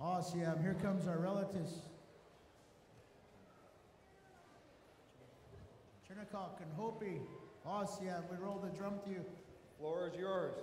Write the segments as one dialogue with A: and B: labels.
A: Awesome. Here comes our relatives. Shinnecock and Hopi. Awesome. We roll the drum to you.
B: Floor is yours.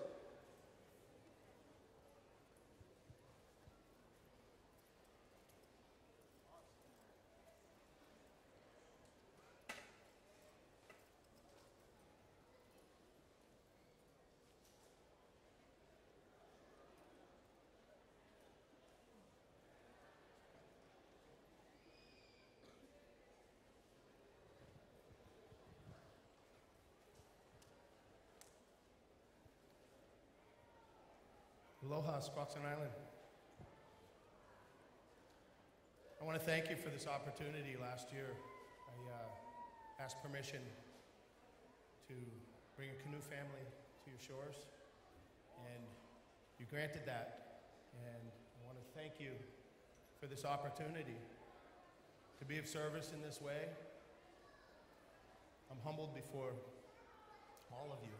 C: Aloha, Squaxin Island. I want to thank you for this opportunity last year. I uh, asked permission to bring a canoe family to your shores, and you granted that. And I want to thank you for this opportunity to be of service in this way. I'm humbled before all of you.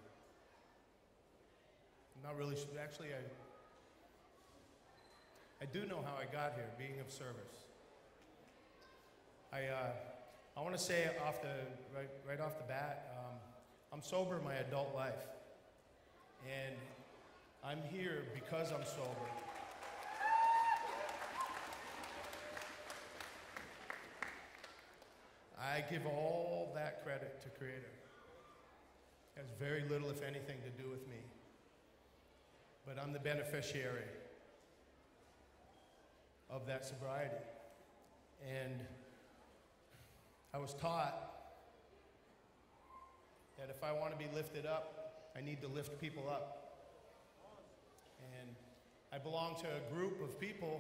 C: I'm not really. Actually, I, I do know how I got here, being of service. I, uh, I want to say off the, right, right off the bat, um, I'm sober my adult life. And I'm here because I'm sober. I give all that credit to Creator. It has very little, if anything, to do with me. But I'm the beneficiary of that sobriety. And I was taught that if I want to be lifted up, I need to lift people up. And I belong to a group of people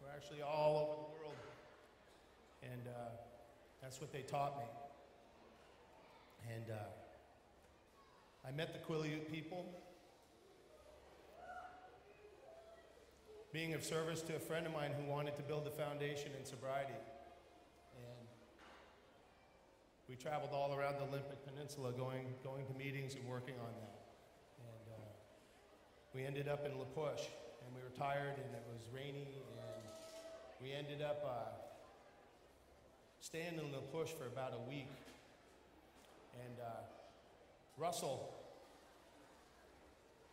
C: who are actually all over the world. And uh, that's what they taught me. And uh, I met the Quileute people. Being of service to a friend of mine who wanted to build a foundation in sobriety. And we traveled all around the Olympic Peninsula going, going to meetings and working on that. And uh, we ended up in La Push, and we were tired, and it was rainy, and we ended up uh, staying in La Push for about a week. And uh, Russell,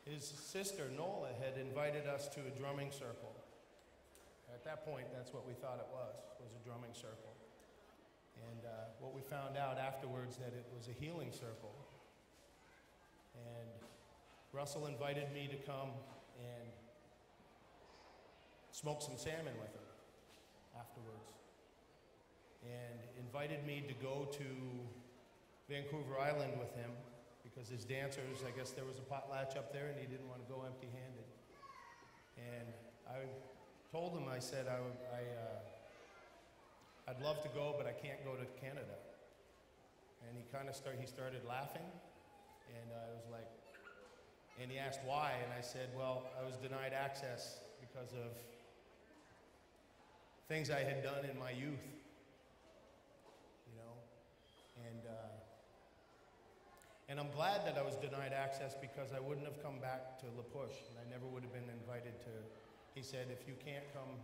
C: his sister Nola, had invited us to a drumming circle. At that point, that's what we thought it was, It was a drumming circle. And uh, what we found out afterwards that it was a healing circle. And Russell invited me to come and smoke some salmon with him afterwards. And invited me to go to Vancouver Island with him because his dancers, I guess there was a potlatch up there and he didn't want to go empty handed. And I told him, I said, I, I, uh, I'd love to go, but I can't go to Canada. And he kind of started, he started laughing. And I was like, and he asked why. And I said, well, I was denied access because of things I had done in my youth. You know? And, uh, and I'm glad that I was denied access because I wouldn't have come back to La Push and I never would have been invited to. He said, if you can't come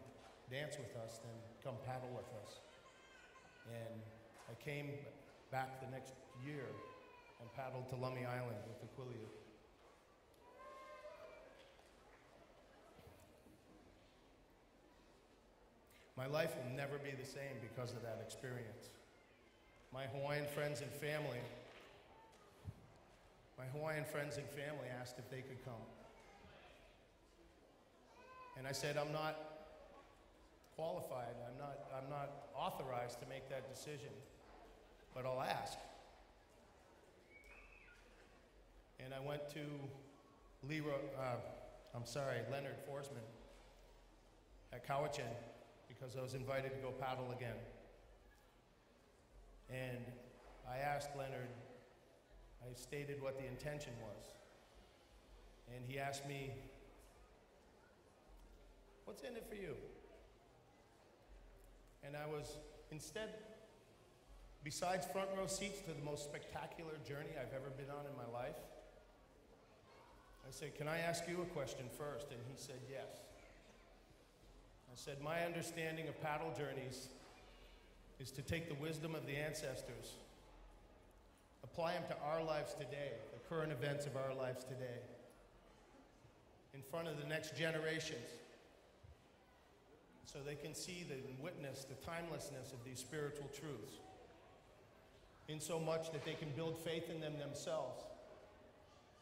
C: dance with us, then come paddle with us. And I came back the next year and paddled to Lummi Island with the Quileute. My life will never be the same because of that experience. My Hawaiian friends and family, my Hawaiian friends and family asked if they could come. And I said, I'm not qualified, I'm not, I'm not authorized to make that decision, but I'll ask. And I went to Leroy, uh, I'm sorry, Leonard Forsman at Cowichan because I was invited to go paddle again. And I asked Leonard, I stated what the intention was. And he asked me, What's in it for you? And I was, instead, besides front row seats to the most spectacular journey I've ever been on in my life, I said, Can I ask you a question first? And he said, Yes. I said, My understanding of paddle journeys is to take the wisdom of the ancestors, apply them to our lives today, the current events of our lives today, in front of the next generations, so they can see the, and witness the timelessness of these spiritual truths, in so much that they can build faith in them themselves,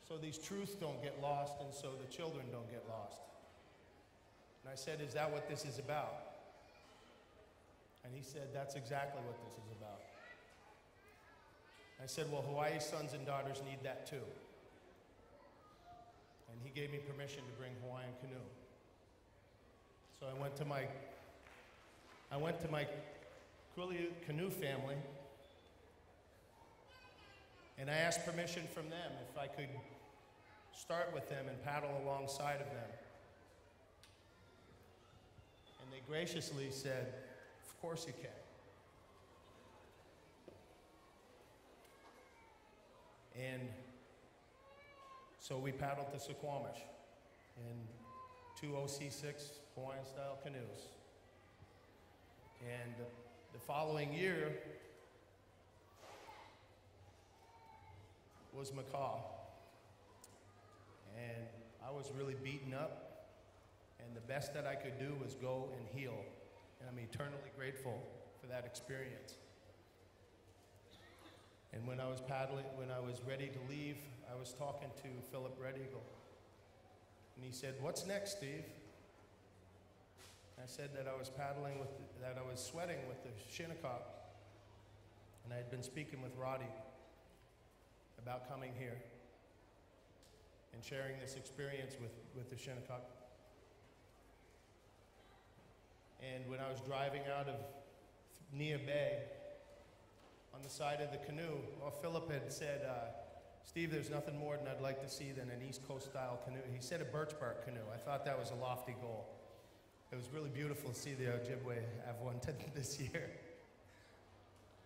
C: so these truths don't get lost, and so the children don't get lost. And I said, Is that what this is about? And he said, That's exactly what this is about. I said, Well, Hawaii's sons and daughters need that too. And he gave me permission to bring Hawaiian canoe. So I went to my I went to my Quileute canoe family and I asked permission from them if I could start with them and paddle alongside of them. And they graciously said, Of course you can. And so we paddled to Suquamish in two OC6 Hawaiian style canoes. And the following year was Makah. And I was really beaten up, and the best that I could do was go and heal. And I'm eternally grateful for that experience. And when I was paddling, when I was ready to leave, I was talking to Philip Red Eagle. And he said, What's next, Steve? I said that I was paddling with, that I was sweating with the Shinnecock. And I had been speaking with Roddy about coming here and sharing this experience with, with the Shinnecock. And when I was driving out of Neah Bay, on the side of the canoe, well, Philip had said, uh, Steve, there's nothing more than I'd like to see than an East Coast style canoe. He said a birch bark canoe. I thought that was a lofty goal. It was really beautiful to see the Ojibwe have one this year.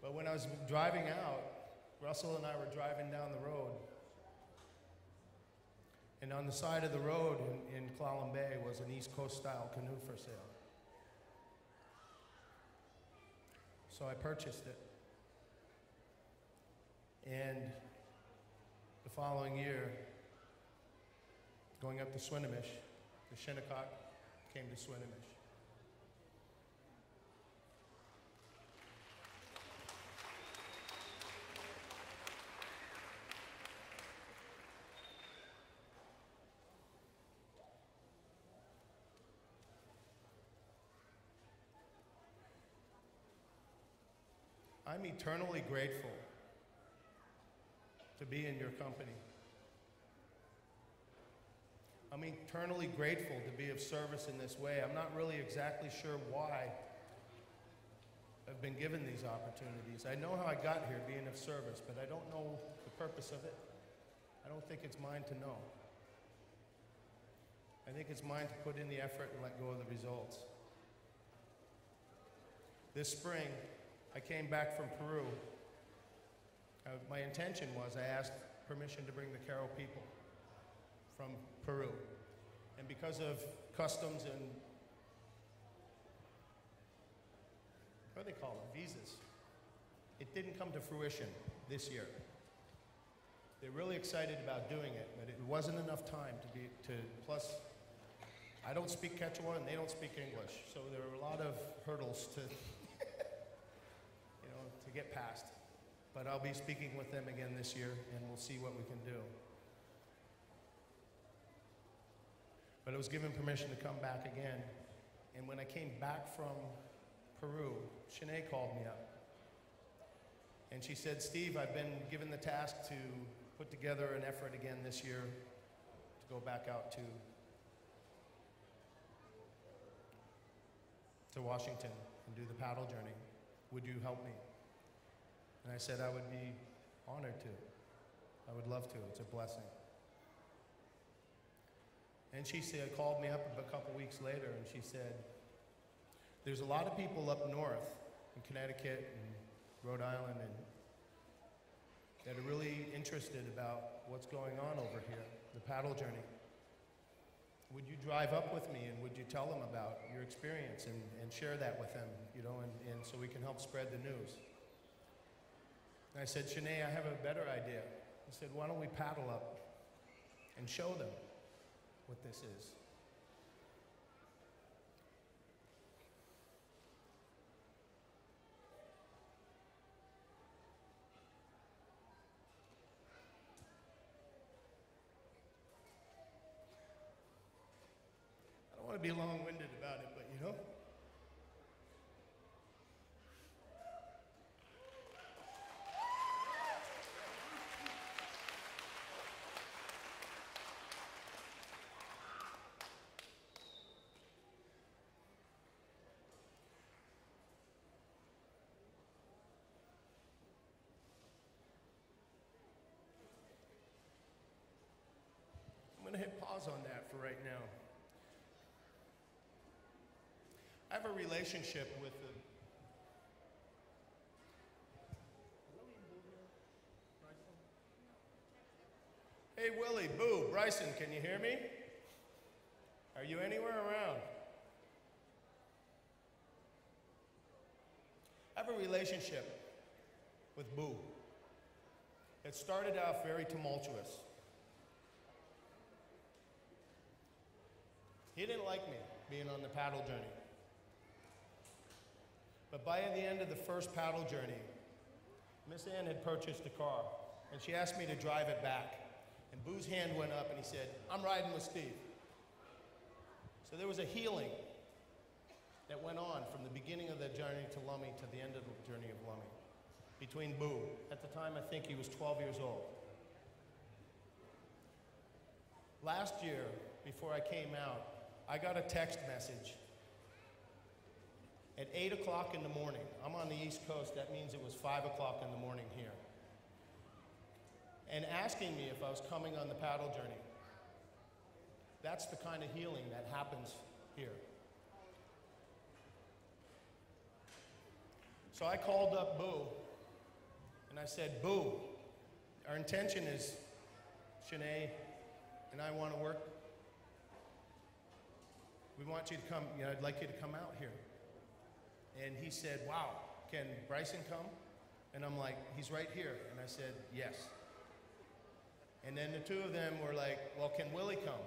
C: But when I was driving out, Russell and I were driving down the road. And on the side of the road in, in Clallam Bay was an East Coast style canoe for sale. So I purchased it. And the following year, going up to Swinomish, the Shinnecock came to Swinomish. I'm eternally grateful to be in your company. I'm eternally grateful to be of service in this way. I'm not really exactly sure why I've been given these opportunities. I know how I got here being of service, but I don't know the purpose of it. I don't think it's mine to know. I think it's mine to put in the effort and let go of the results. This spring, I came back from Peru. Uh, my intention was I asked permission to bring the Carol people from Peru. And because of customs and what do they call them? Visas. It didn't come to fruition this year. They're really excited about doing it, but it wasn't enough time to be to plus I don't speak Quechua and they don't speak English. So there are a lot of hurdles to you know to get past. But I'll be speaking with them again this year and we'll see what we can do. But I was given permission to come back again. And when I came back from Peru, Shanae called me up. And she said, Steve, I've been given the task to put together an effort again this year to go back out to, to Washington and do the paddle journey. Would you help me? And I said, I would be honored to. I would love to. It's a blessing. And she said, called me up a couple weeks later and she said, There's a lot of people up north in Connecticut and Rhode Island and that are really interested about what's going on over here, the paddle journey. Would you drive up with me and would you tell them about your experience and, and share that with them, you know, and, and so we can help spread the news. And I said, Shanae, I have a better idea. I said, why don't we paddle up and show them what this is? I don't want to be long winded about it, but you know. I'm going to hit pause on that for right now. I have a relationship with the. Hey, Willie, Boo, Bryson, can you hear me? Are you anywhere around? I have a relationship with Boo. It started out very tumultuous. He didn't like me being on the paddle journey. But by the end of the first paddle journey, Miss Ann had purchased a car, and she asked me to drive it back. And Boo's hand went up, and he said, I'm riding with Steve. So there was a healing that went on from the beginning of the journey to Lummi to the end of the journey of Lummi between Boo. At the time, I think he was 12 years old. Last year, before I came out, I got a text message at 8 o'clock in the morning. I'm on the East Coast, that means it was 5 o'clock in the morning here. And asking me if I was coming on the paddle journey. That's the kind of healing that happens here. So I called up Boo and I said, Boo, our intention is Shanae and I want to work we want you to come, you know, I'd like you to come out here. And he said, Wow, can Bryson come? And I'm like, He's right here. And I said, Yes. And then the two of them were like, Well, can Willie come?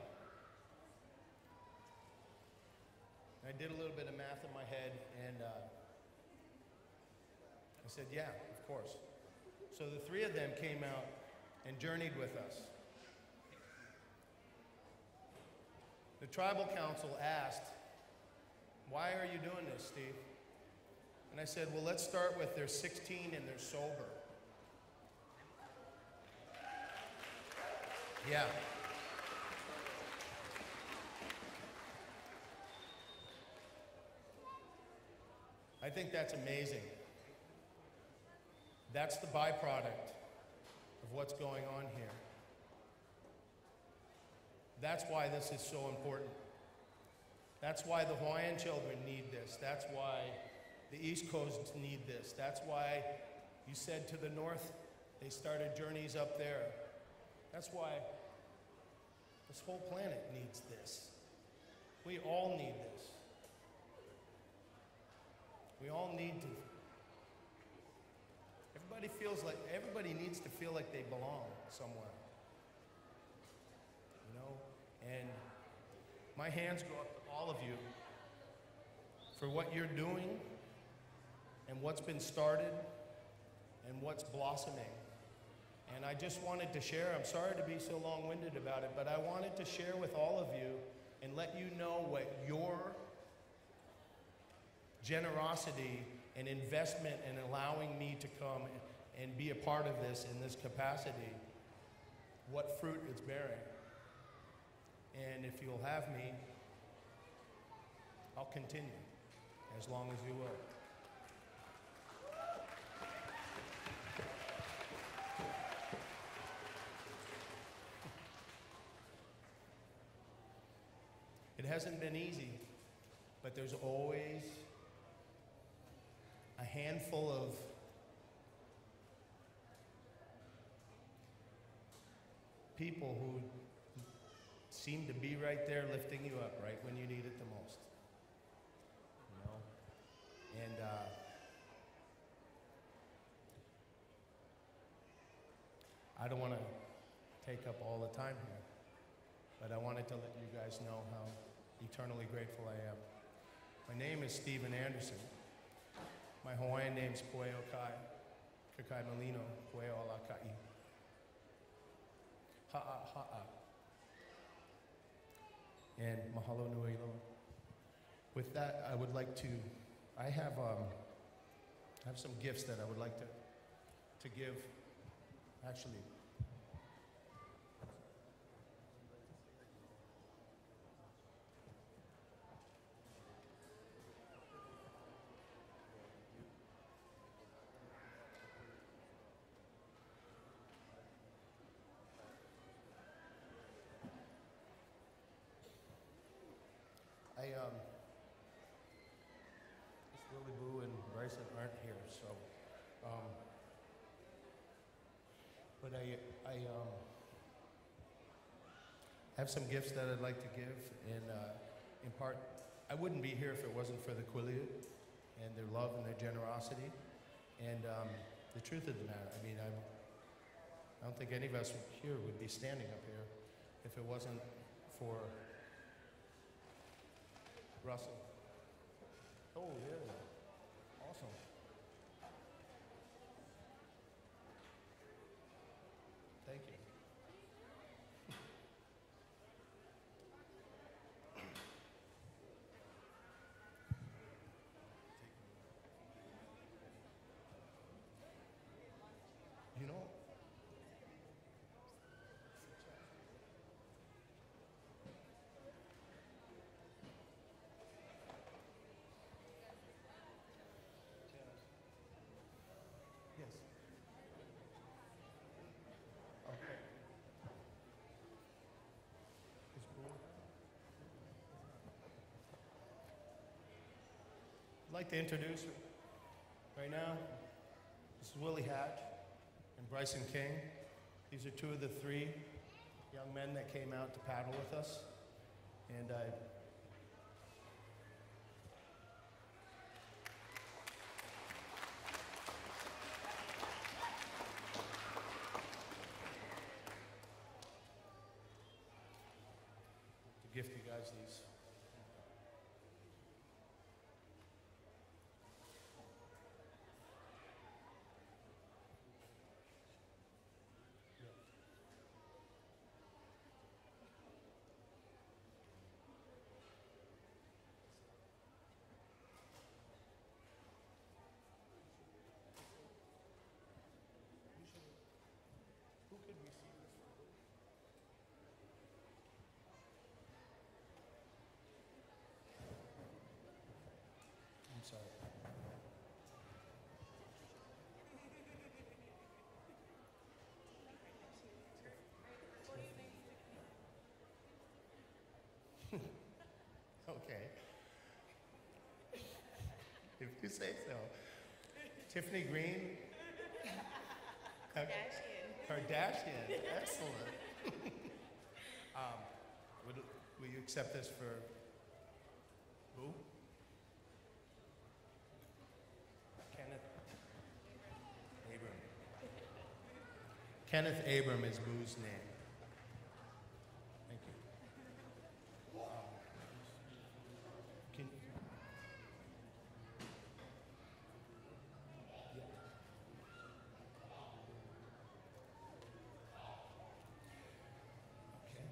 C: I did a little bit of math in my head and uh, I said, Yeah, of course. So the three of them came out and journeyed with us. The tribal council asked, Why are you doing this, Steve? And I said, Well, let's start with they're 16 and they're sober. Yeah. I think that's amazing. That's the byproduct of what's going on here. That's why this is so important. That's why the Hawaiian children need this. That's why the East Coast need this. That's why you said to the north, they started journeys up there. That's why this whole planet needs this. We all need this. We all need to. Everybody feels like, everybody needs to feel like they belong somewhere. And my hands go up to all of you for what you're doing and what's been started and what's blossoming. And I just wanted to share, I'm sorry to be so long winded about it, but I wanted to share with all of you and let you know what your generosity and investment in allowing me to come and be a part of this in this capacity, what fruit it's bearing. And if you'll have me, I'll continue as long as you will. It hasn't been easy, but there's always a handful of people who seem to be right there lifting you up right when you need it the most. You know? And uh, I don't want to take up all the time here, but I wanted to let you guys know how eternally grateful I am. My name is Stephen Anderson. My Hawaiian name's Pueo Kai, Kakai Malino, Pueo Alakai. Ha'a ha'a. And mahalo nui loa. With that, I would like to, I have, um, I have some gifts that I would like to, to give. Actually, I, um, Willie Boo and Bryson aren't here, so, um, but I, I, um, have some gifts that I'd like to give, and, uh, in part, I wouldn't be here if it wasn't for the Quileute and their love and their generosity, and, um, the truth of the matter, I mean, I'm, I don't think any of us here would be standing up here if it wasn't for Russell. Oh, yeah. Awesome. Thank you. You know, Yes. Okay. Is Brewer? I'd like to introduce right now, this is Willie Hatch and Bryson King. These are two of the three young men that came out to paddle with us. And I to gift you guys these. Who could receive this? I'm sorry. Okay. If you say so. Tiffany Green? Kardashian. Kardashian, excellent. um, would, will you accept this for who? Kenneth Abram. Kenneth Abram is Boo's name. Thank you. Um, can, yeah. Okay.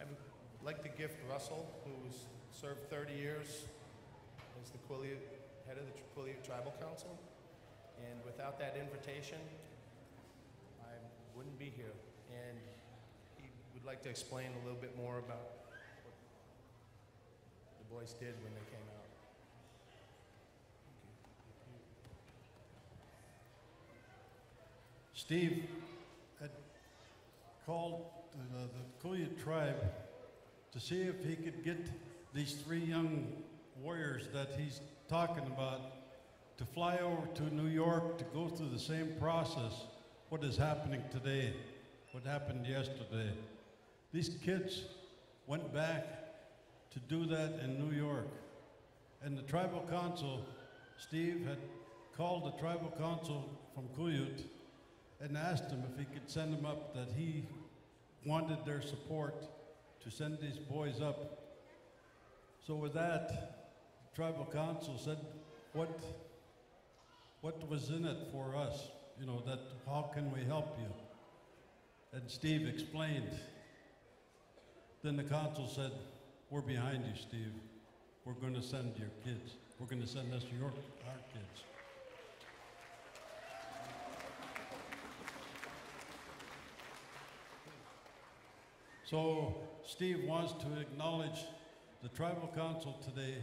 C: I would like to gift Russell, who's served 30 years as the Quileute, head of the Quileute Tribal Council. And without that invitation, I wouldn't be here. And he would like to explain a little bit more about what the boys did when they came out.
B: Steve had called uh, the, the Quileute tribe to see if he could get these three young warriors that he's talking about to fly over to New York to go through the same process, what is happening today, what happened yesterday. These kids went back to do that in New York. And the tribal council, Steve had called the tribal council from Quileute and asked him if he could send them up, that he wanted their support to send these boys up. So with that, tribal council said, what, what was in it for us? You know, that, how can we help you? And Steve explained. Then the council said, we're behind you, Steve. We're going to send your kids. We're going to send us your, our kids. So Steve wants to acknowledge the tribal council today,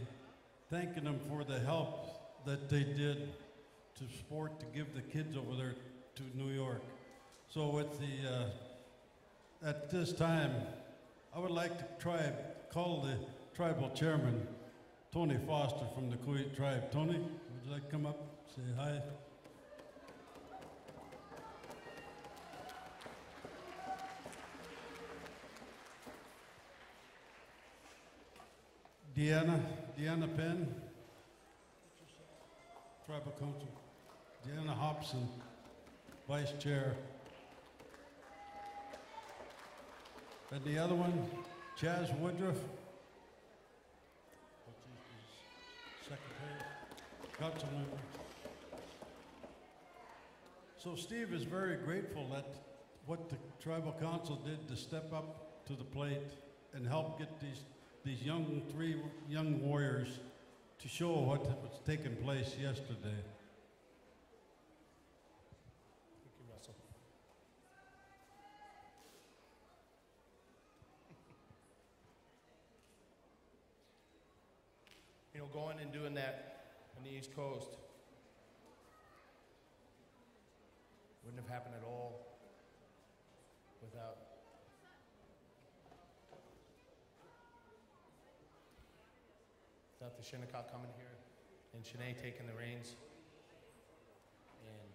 B: thanking them for the help that they did to support to give the kids over there to New York. So with the, uh, at this time, I would like to try, call the tribal chairman, Tony Foster from the Quileute tribe. Tony, would you like to come up, say hi? Deanna, Deanna Penn, tribal council. Deanna Hobson, vice chair. And the other one, Chaz Woodruff. Secretary. So Steve is very grateful that what the tribal council did to step up to the plate and help get these, these young, three young warriors to show what was taking place yesterday.
C: You know, going and doing that on the East Coast wouldn't have happened at all without the Shinnecock coming here and Shanae taking the reins and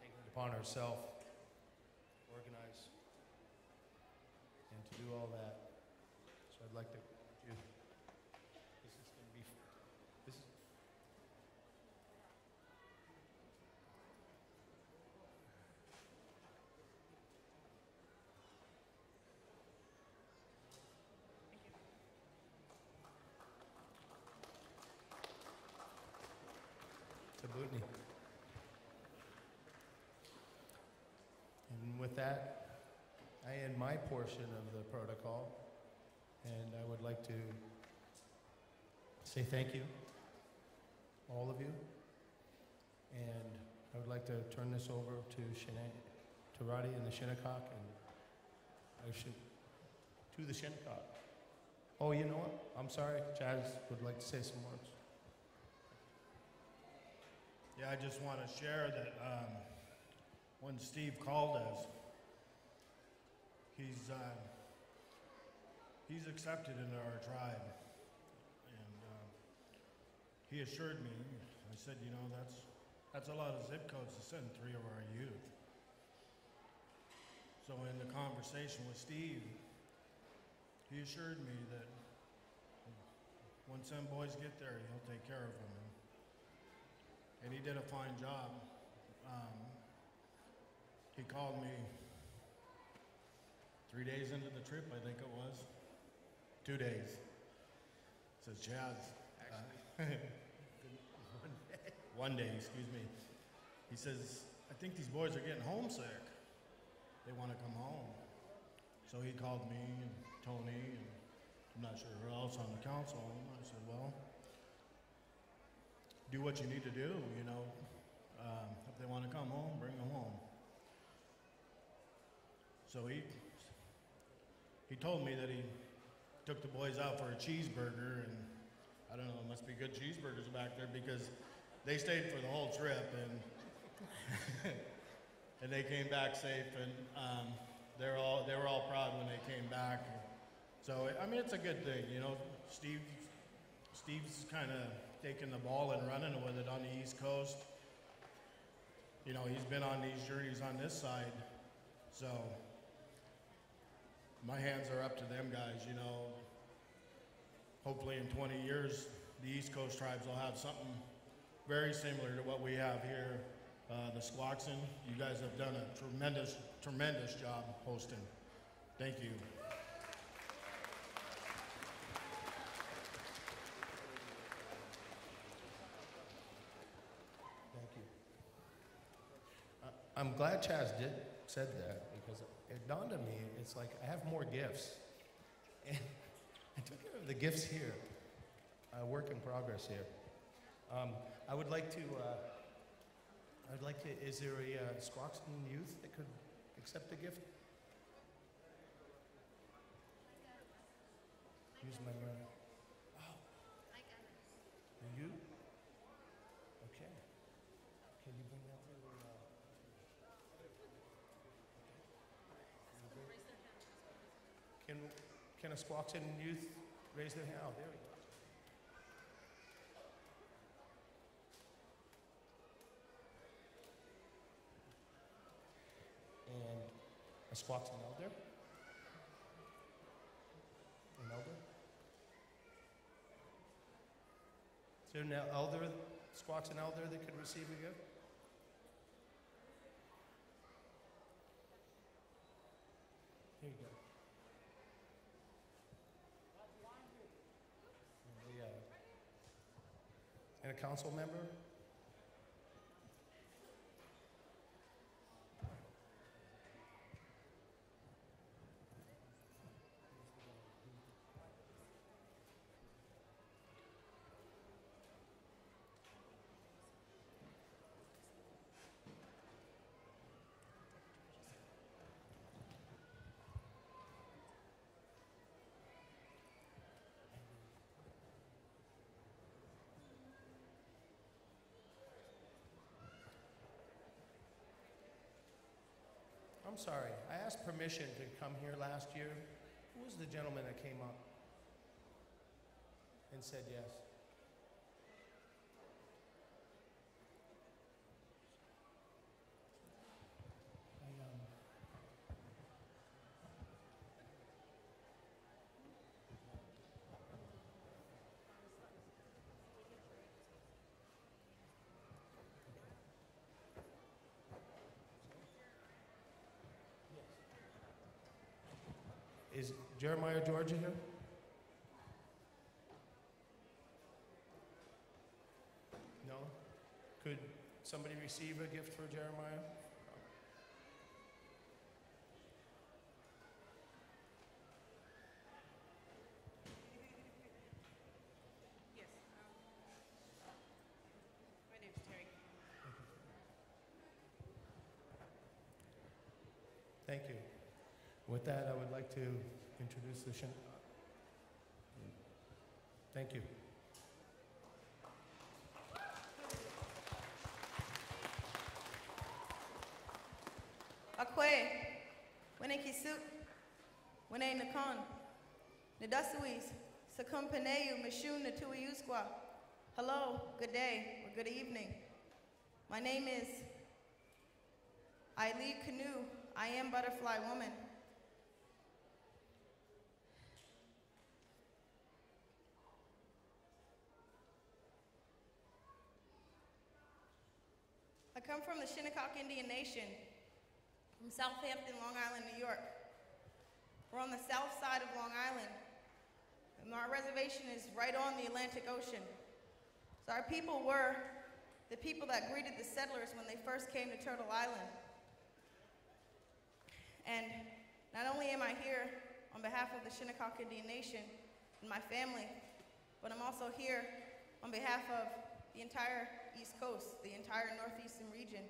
C: taking it upon herself to organize and to do all that. So I'd like to, you, this is gonna be, this is, to Botany. And with that, My portion of the protocol, and I would like to say thank you, all of you, and I would like to turn this over to Shanae, to Roddy and the Shinnecock, and I should, to the Shinnecock. Oh, you know what? I'm sorry, Chaz would like to say some words.
A: Yeah, I just want to share that um, when Steve called us, he's uh, he's accepted into our tribe, and uh, he assured me. I said, you know, that's that's a lot of zip codes to send three of our youth. So in the conversation with Steve, he assured me that once them boys get there, he'll take care of them and he did a fine job. Um, he called me three days into the trip, I think it was. Two days. Says Chaz. uh, one day, excuse me. He says, I think these boys are getting homesick. They want to come home. So he called me and Tony and I'm not sure who else on the council. I said, well, do what you need to do, you know. Um, if they want to come home, bring them home. So he he told me that he took the boys out for a cheeseburger, and I don't know, it must be good cheeseburgers back there because they stayed for the whole trip, and and they came back safe, and um, they're all they were all proud when they came back. So I mean, it's a good thing, you know. Steve Steve's kind of taking the ball and running with it on the East Coast. You know, he's been on these journeys on this side, so my hands are up to them guys. You know, hopefully in 20 years, the East Coast tribes will have something very similar to what we have here. Uh, the Squaxin, you guys have done a tremendous, tremendous job hosting. Thank you.
C: Thank you. I'm glad Chaz did, said that, it dawned on me, it's like, I have more gifts. And I took care of the gifts here, uh, work in progress here. Um, I would like to, uh, I'd like to, is there a uh, Squaxin youth that could accept a gift? Use my, uh, oh. You? Okay. Can you bring that little, uh? Can, can a Squaxin youth raise their hand? Oh, there we go. And a Squaxin elder? An elder? Is there an el- elder, Squaxin elder that could receive a gift? Here you go. And the, uh, And a council member? I'm sorry, I asked permission to come here last year. Who was the gentleman that came up and said yes? I, um, Is Jeremiah Georgia here? No? Could somebody receive a gift for Jeremiah?
D: Yes. um, My name's Terry.
C: Thank you. With that, I would like to introduce the Shin. Thank you.
D: Akwe, wene kisuk, wene nakon, nadasuis, sakumpeneyu, mashun natuiuskwa. Hello, good day, or good evening. My name is Eileen Canoe. I am Butterfly Woman. I come from the Shinnecock Indian Nation from Southampton, Long Island, New York. We're on the south side of Long Island, and our reservation is right on the Atlantic Ocean. So our people were the people that greeted the settlers when they first came to Turtle Island. And not only am I here on behalf of the Shinnecock Indian Nation and my family, but I'm also here on behalf of the entire East Coast, the entire Northeastern region.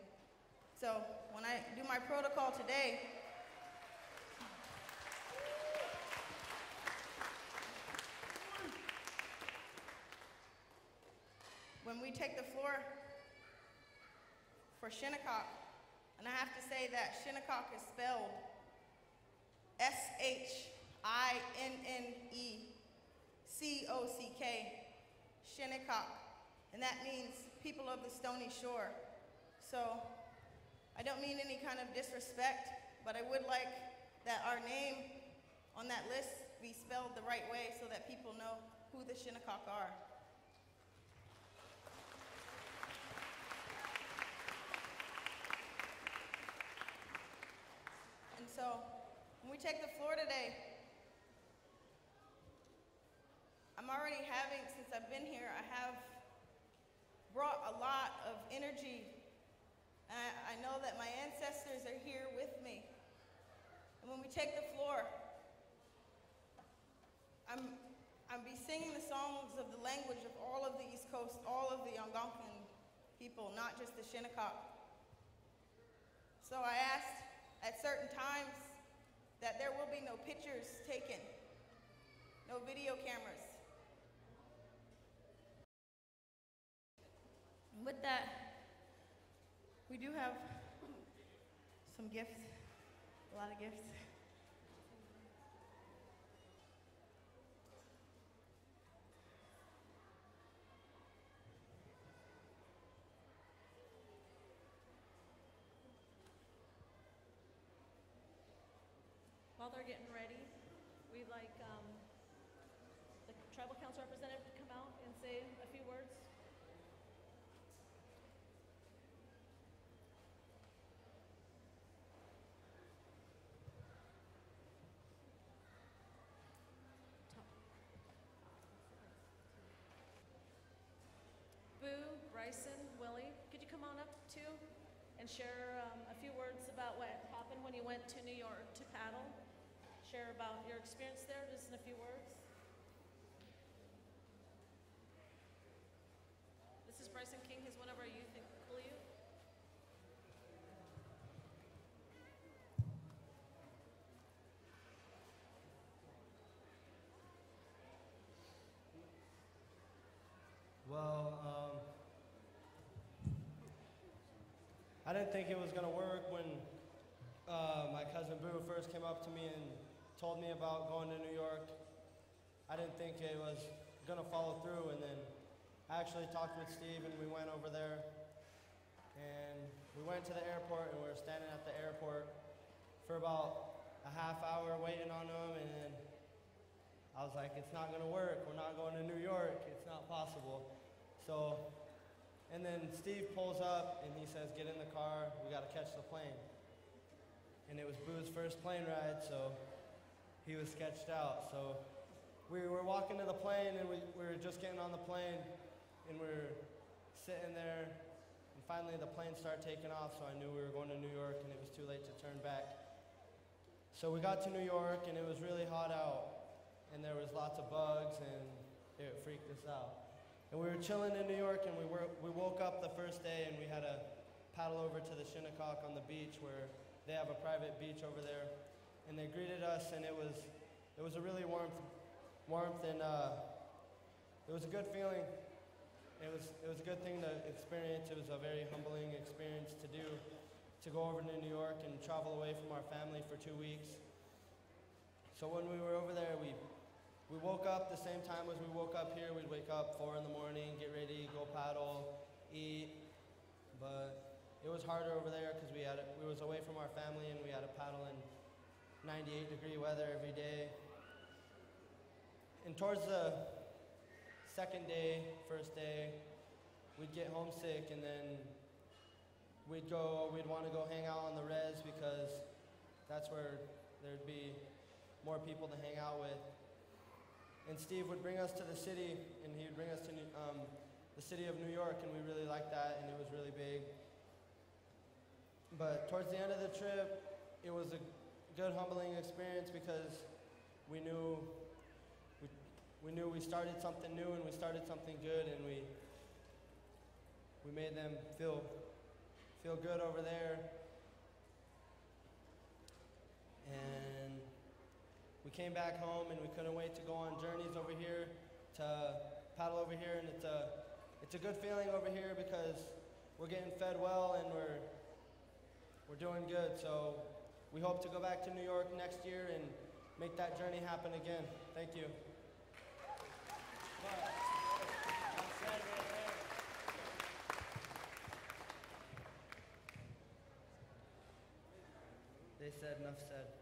D: So when I do my protocol today, when we take the floor for Shinnecock, and I have to say that Shinnecock is spelled S H I N N E C O C K. Shinnecock, and that means people of the stony shore. So I don't mean any kind of disrespect, but I would like that our name on that list be spelled the right way so that people know who the Shinnecock are. And so, when we take the floor today, I'm already having, since I've been here, I have brought a lot of energy. I, I know that my ancestors are here with me. And when we take the floor, I'm, I'm be singing the songs of the language of all of the East Coast, all of the Algonquin people, not just the Shinnecock. So I asked at certain times that there will be no pictures taken, no video cameras. With that, we do have some gifts, a lot of gifts.
E: While they're getting ready, we'd like um, the tribal council representative to come out and say a few words. Boo, Bryson, Willie, could you come on up too and share um, a few words about what happened when you went to New York to paddle? Share about your experience there, just in a few words. This is Bryson King. He's one of our youth and cool youth.
F: Well, um, I didn't think it was gonna work when uh, my cousin Boo first came up to me and told me about going to New York. I didn't think it was gonna follow through, and then I actually talked with Steve, and we went over there, and we went to the airport, and we were standing at the airport for about a half hour waiting on him, and then I was like, it's not gonna work. We're not going to New York. It's not possible. So, and then Steve pulls up and he says, get in the car. We gotta catch the plane. And it was Boo's first plane ride, so he was sketched out. So we were walking to the plane and we, we were just getting on the plane and we were sitting there. And finally the plane started taking off, so I knew we were going to New York and it was too late to turn back. So we got to New York and it was really hot out and there was lots of bugs and it freaked us out. And we were chilling in New York and we, were, we woke up the first day and we had to paddle over to the Shinnecock on the beach where they have a private beach over there. And they greeted us and it was, it was a really warmth, warmth and uh, it was a good feeling. It was, it was a good thing to experience. It was a very humbling experience to do, to go over to New York and travel away from our family for two weeks. So when we were over there, we we woke up the same time as we woke up here. We'd wake up four in the morning, get ready, go paddle, eat. But it was harder over there because we had we was away from our family and we had to paddle in 98 degree weather every day. And towards the second day, first day, we'd get homesick and then we'd go. We'd want to go hang out on the res because that's where there'd be more people to hang out with. And Steve would bring us to the city, and he would bring us to um, the city of New York, and we really liked that, and it was really big. But towards the end of the trip, it was a good, humbling experience because we knew we, we knew we started something new, and we started something good, and we we made them feel feel good over there. And we came back home and we couldn't wait to go on journeys over here to paddle over here. And it's a, it's a good feeling over here because we're getting fed well and we're, we're doing good. So we hope to go back to New York next year and make that journey happen again. Thank you. They said enough said.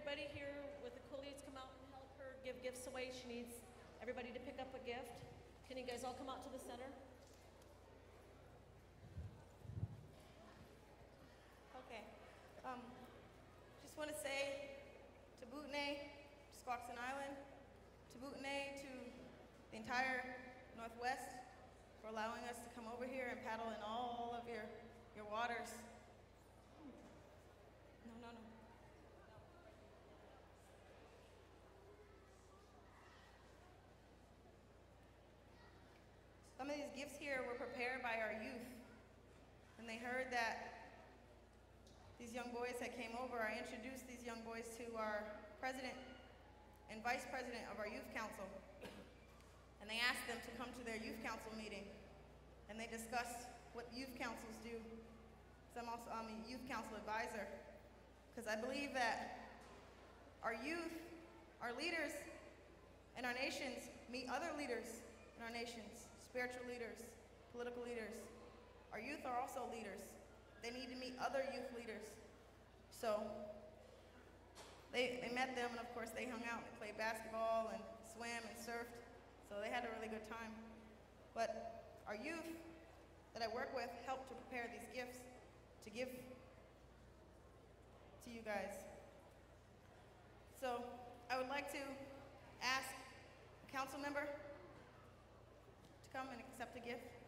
E: Everybody here with the coolies come out and help her give gifts away? She needs everybody to pick up a gift. Can you guys all come out to the center?
D: Okay. Um, just want to say to Bhutan, to Squaxin Island, to Bhutan, to the entire Northwest for allowing us to come over here and paddle in all of your, your waters. No, no, no. Some of these gifts here were prepared by our youth. And they heard that these young boys that came over, I introduced these young boys to our president and vice president of our youth council. And they asked them to come to their youth council meeting. And they discussed what youth councils do. So I'm also I'm a youth council advisor. Because I believe that our youth, our leaders and our nations meet other leaders in our nations, spiritual leaders, political leaders. Our youth are also leaders. They need to meet other youth leaders. So they, they met them, and of course, they hung out and played basketball and swam and surfed. So they had a really good time. But our youth that I work with help to prepare these gifts to give to you guys. So I would like to ask a council member come and accept a gift.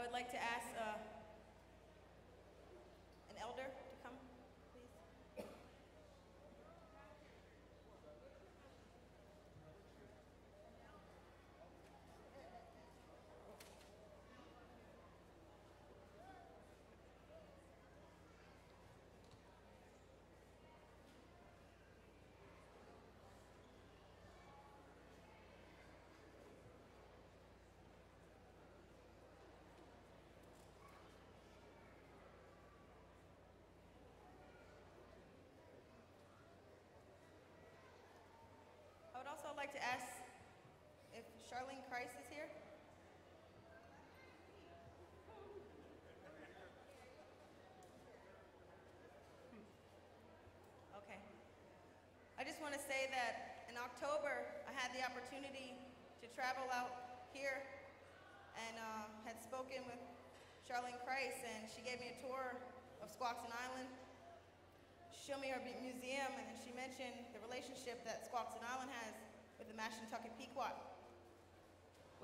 D: I would like to ask uh, an elder to come, please. I would also like to ask if Charlene Krise is here. Okay. I just want to say that in October, I had the opportunity to travel out here and uh, had spoken with Charlene Krise, and she gave me a tour of Squaxin Island. She showed me her museum, and she mentioned the relationship that Squaxin Island has with the Mashantucket Pequot,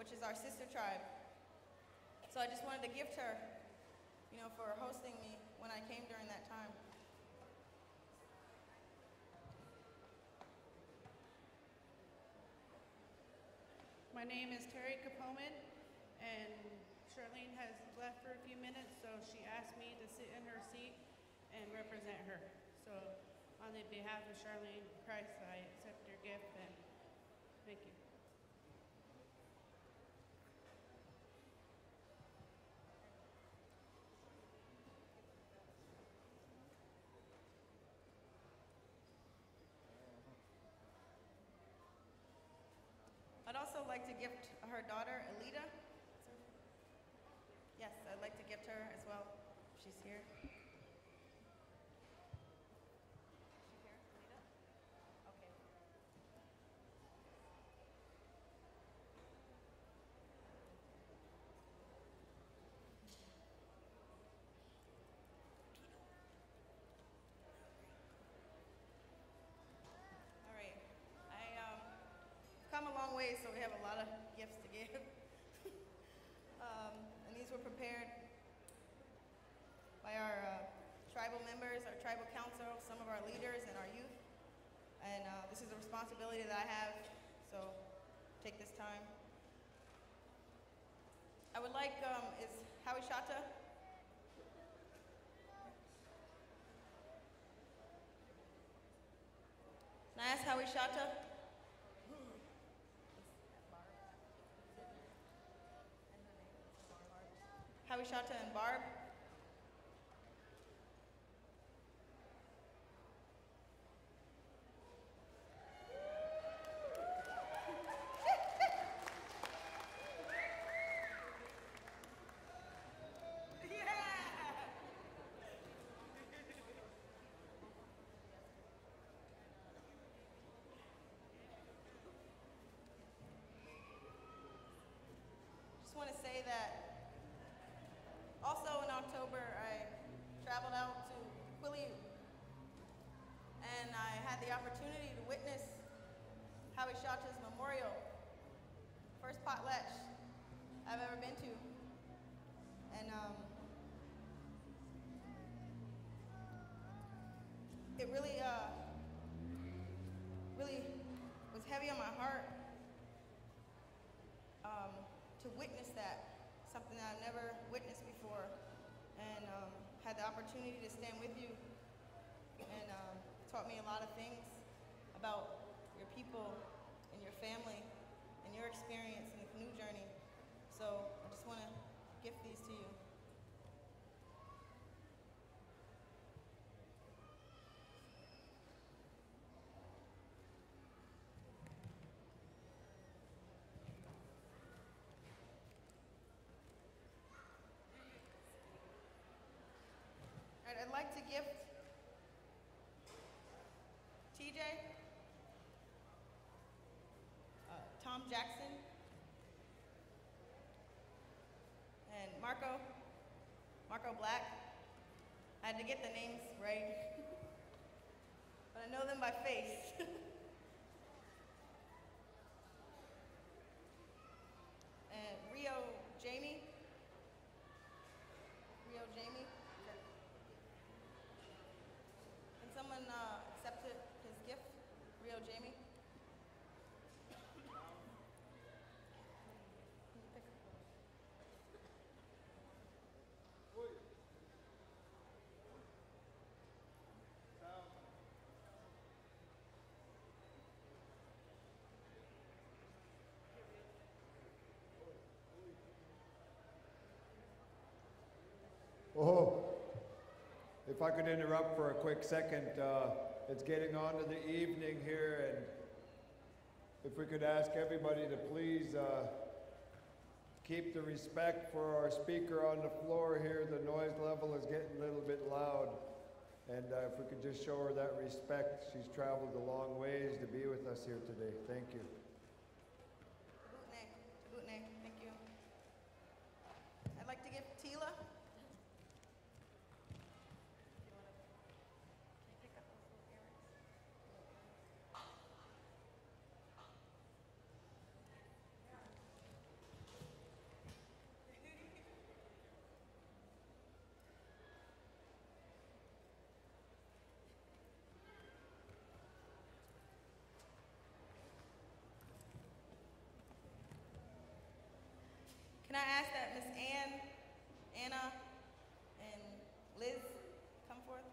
D: which is our sister tribe. So I just wanted to gift her, you know, for hosting me when I came during that time.
G: My name is Terry Capomen, and Charlene has left for a few minutes, so she asked me to sit in her seat and represent her. So on the behalf of Charlene Krise, I accept your gift and thank you.
D: I'd also like to gift her daughter, Alita. Yes, I'd like to gift her as well. She's here. Is she here, Alita? Okay. All right. I um, come a way, so we have a lot of gifts to give. um, and these were prepared by our uh, tribal members, our tribal council, some of our leaders, and our youth. And uh, this is a responsibility that I have, so take this time. I would like, um, is Howie Shata? Can I ask Howie Shata? Howie Shata and Barb. Just want to say that also in October, I traveled out to Quileute and I had the opportunity to witness Howie Shata's memorial. First potlatch I've ever been to. And um, it really, uh, really was heavy on my heart um, to witness that, something that I've never witnessed before, and um, had the opportunity to stand with you, and um, taught me a lot of people and your family and your experience in the canoe journey. So I just want to gift these to you. I'd like to gift TJ, uh, Tom Jackson, and Marco, Marco Black. I had to get the names right, but I know them by face. and Rio Jamie, Rio Jamie. Can someone uh, accept it, his gift? Rio Jamie? Can you pick-
H: Oh, if I could interrupt for a quick second, uh, it's getting on to the evening here, and if we could ask everybody to please uh, keep the respect for our speaker on the floor here. The noise level is getting a little bit loud, and uh, if we could just show her that respect, she's traveled a long ways to be with us here today. Thank you.
D: Tabutne, Tabutne, thank you. I'd like to give Tila Can I ask that Miss Ann, Anna, and Liz come forth?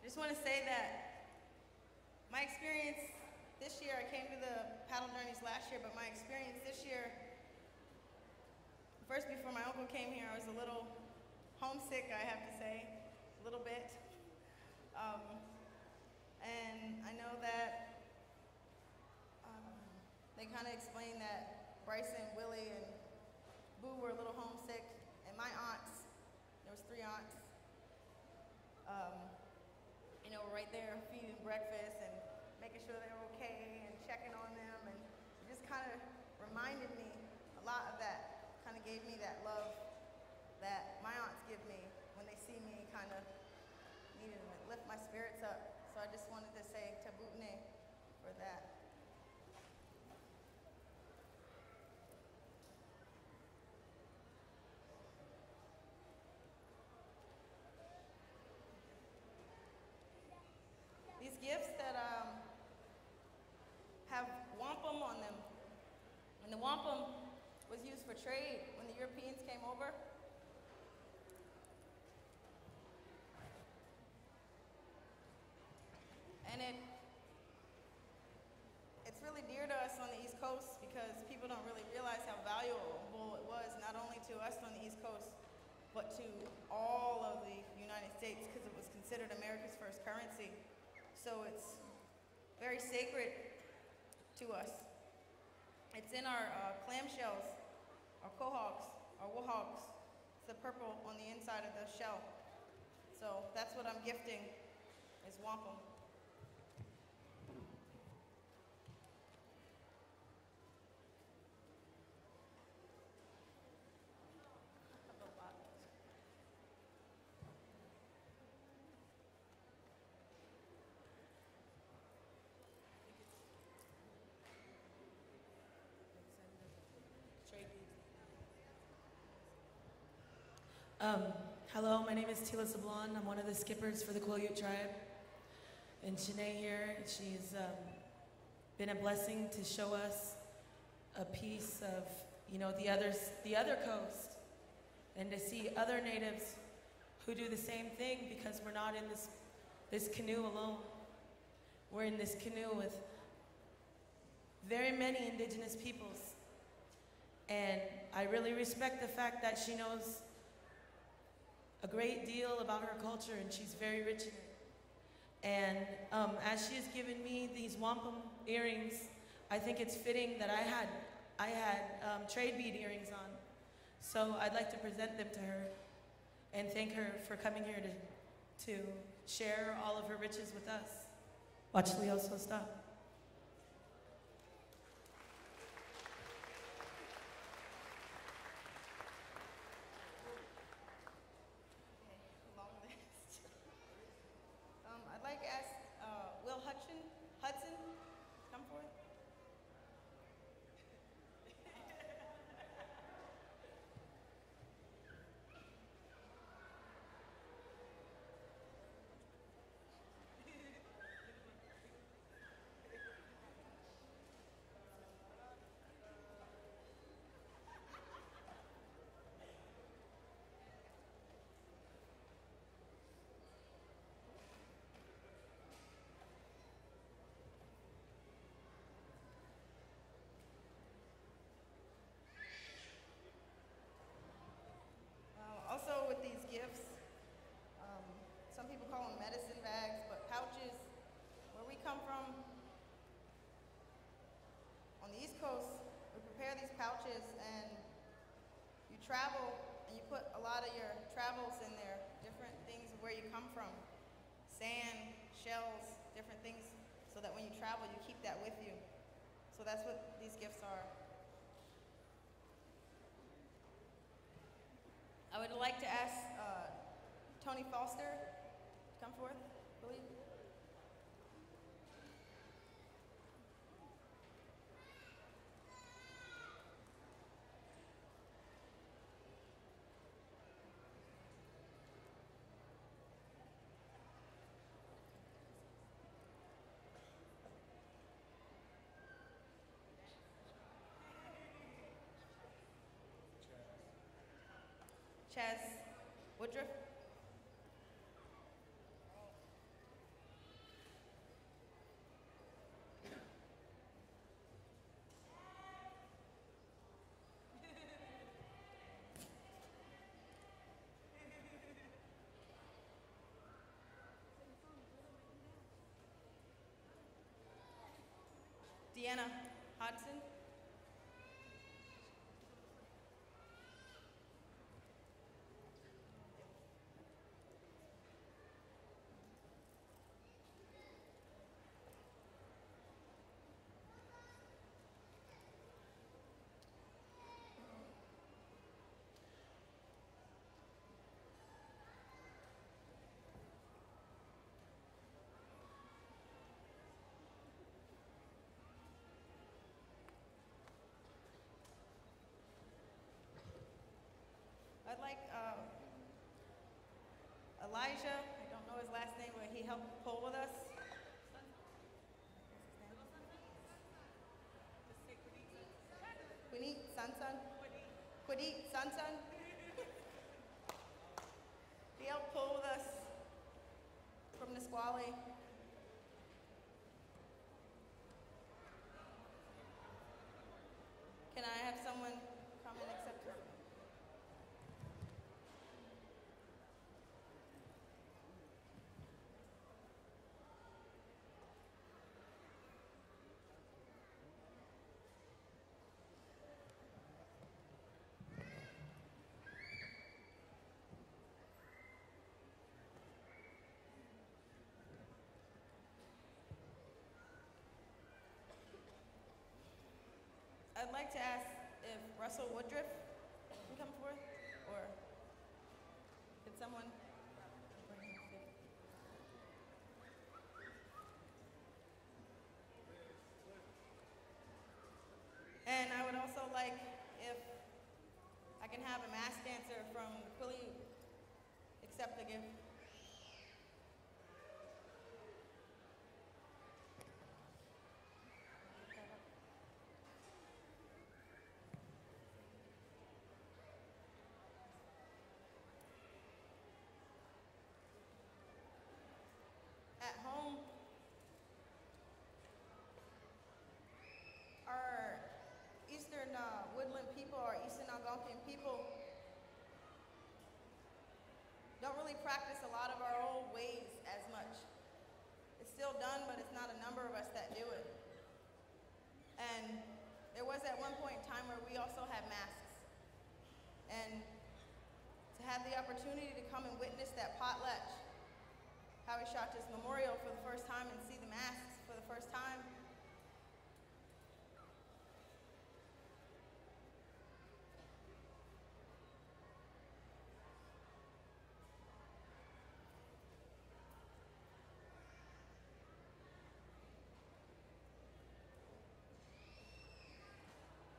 D: I just want to say that my experience this year, I came to the paddle journeys last year, but my experience this year, first before my uncle came here, I was a little homesick, I have to say, a little bit. Um, and I know that um, they kind of explained that Bryson, Willie, and Boo were a little homesick, and my aunts, there was three aunts, um, you know, right there feeding breakfast and making sure they were okay and checking on them, and it just kind of reminded me a lot of that, kind of gave me that love that my aunts give me when they see me kind of needing to lift my spirits up. So I just wanted to say tabutne for that. These gifts that um, have wampum on them, and the wampum was used for trade when the Europeans came over. And it it's really dear to us on the East Coast because people don't really realize how valuable it was not only to us on the East Coast, but to all of the United States because it was considered America's first currency. So it's very sacred to us. It's in our uh, clamshells, our quahogs, our wohogs. It's the purple on the inside of the shell. So that's what I'm gifting is wampum.
I: Um, hello, my name is Tila Sablon. I'm one of the skippers for the Quileute tribe. And Shanae here, she's um, been a blessing to show us a piece of, you know, the others, the other coast, and to see other natives who do the same thing because we're not in this, this canoe alone. We're in this canoe with very many indigenous peoples. And I really respect the fact that she knows a great deal about her culture and she's very rich in it. And um, as she has given me these wampum earrings, I think it's fitting that I had, I had um, trade bead earrings on. So I'd like to present them to her and thank her for coming here to, to share all of her riches with us. Watch Leo so stop.
D: Okay, long list. Um, I'd like to ask, uh, Will Hudson, Hudson, come forward. Uh, also with these gifts, um, some people call them medicine bags, but pouches. Where we come from, on the East Coast, we prepare these pouches and you travel and you put a lot of your travels in there, different things of where you come from, sand, shells, different things, that when you travel, you keep that with you. So that's what these gifts are. I would like to ask uh, Tony Foster to come forth, please. Chaz Woodruff. Deanna Hodson. Like um, Elijah, I don't know his last name, but he helped pull with us. Quinit Sansan? Quinit Sansan? He helped pull with us from Nisqually. Can I have someone come and accept his? I'd like to ask if Russell Woodruff can come forth, or could someone? And I would also like if I can have a mass dancer from Quilly accept the gift. At home, our eastern uh, woodland people, our eastern Algonquian people, don't really practice a lot of our old ways as much. It's still done, but it's not a number of us that do it. And there was at one point in time where we also had masks. And have the opportunity to come and witness that potlatch, Howie Shach's memorial for the first time and see the masks for the first time.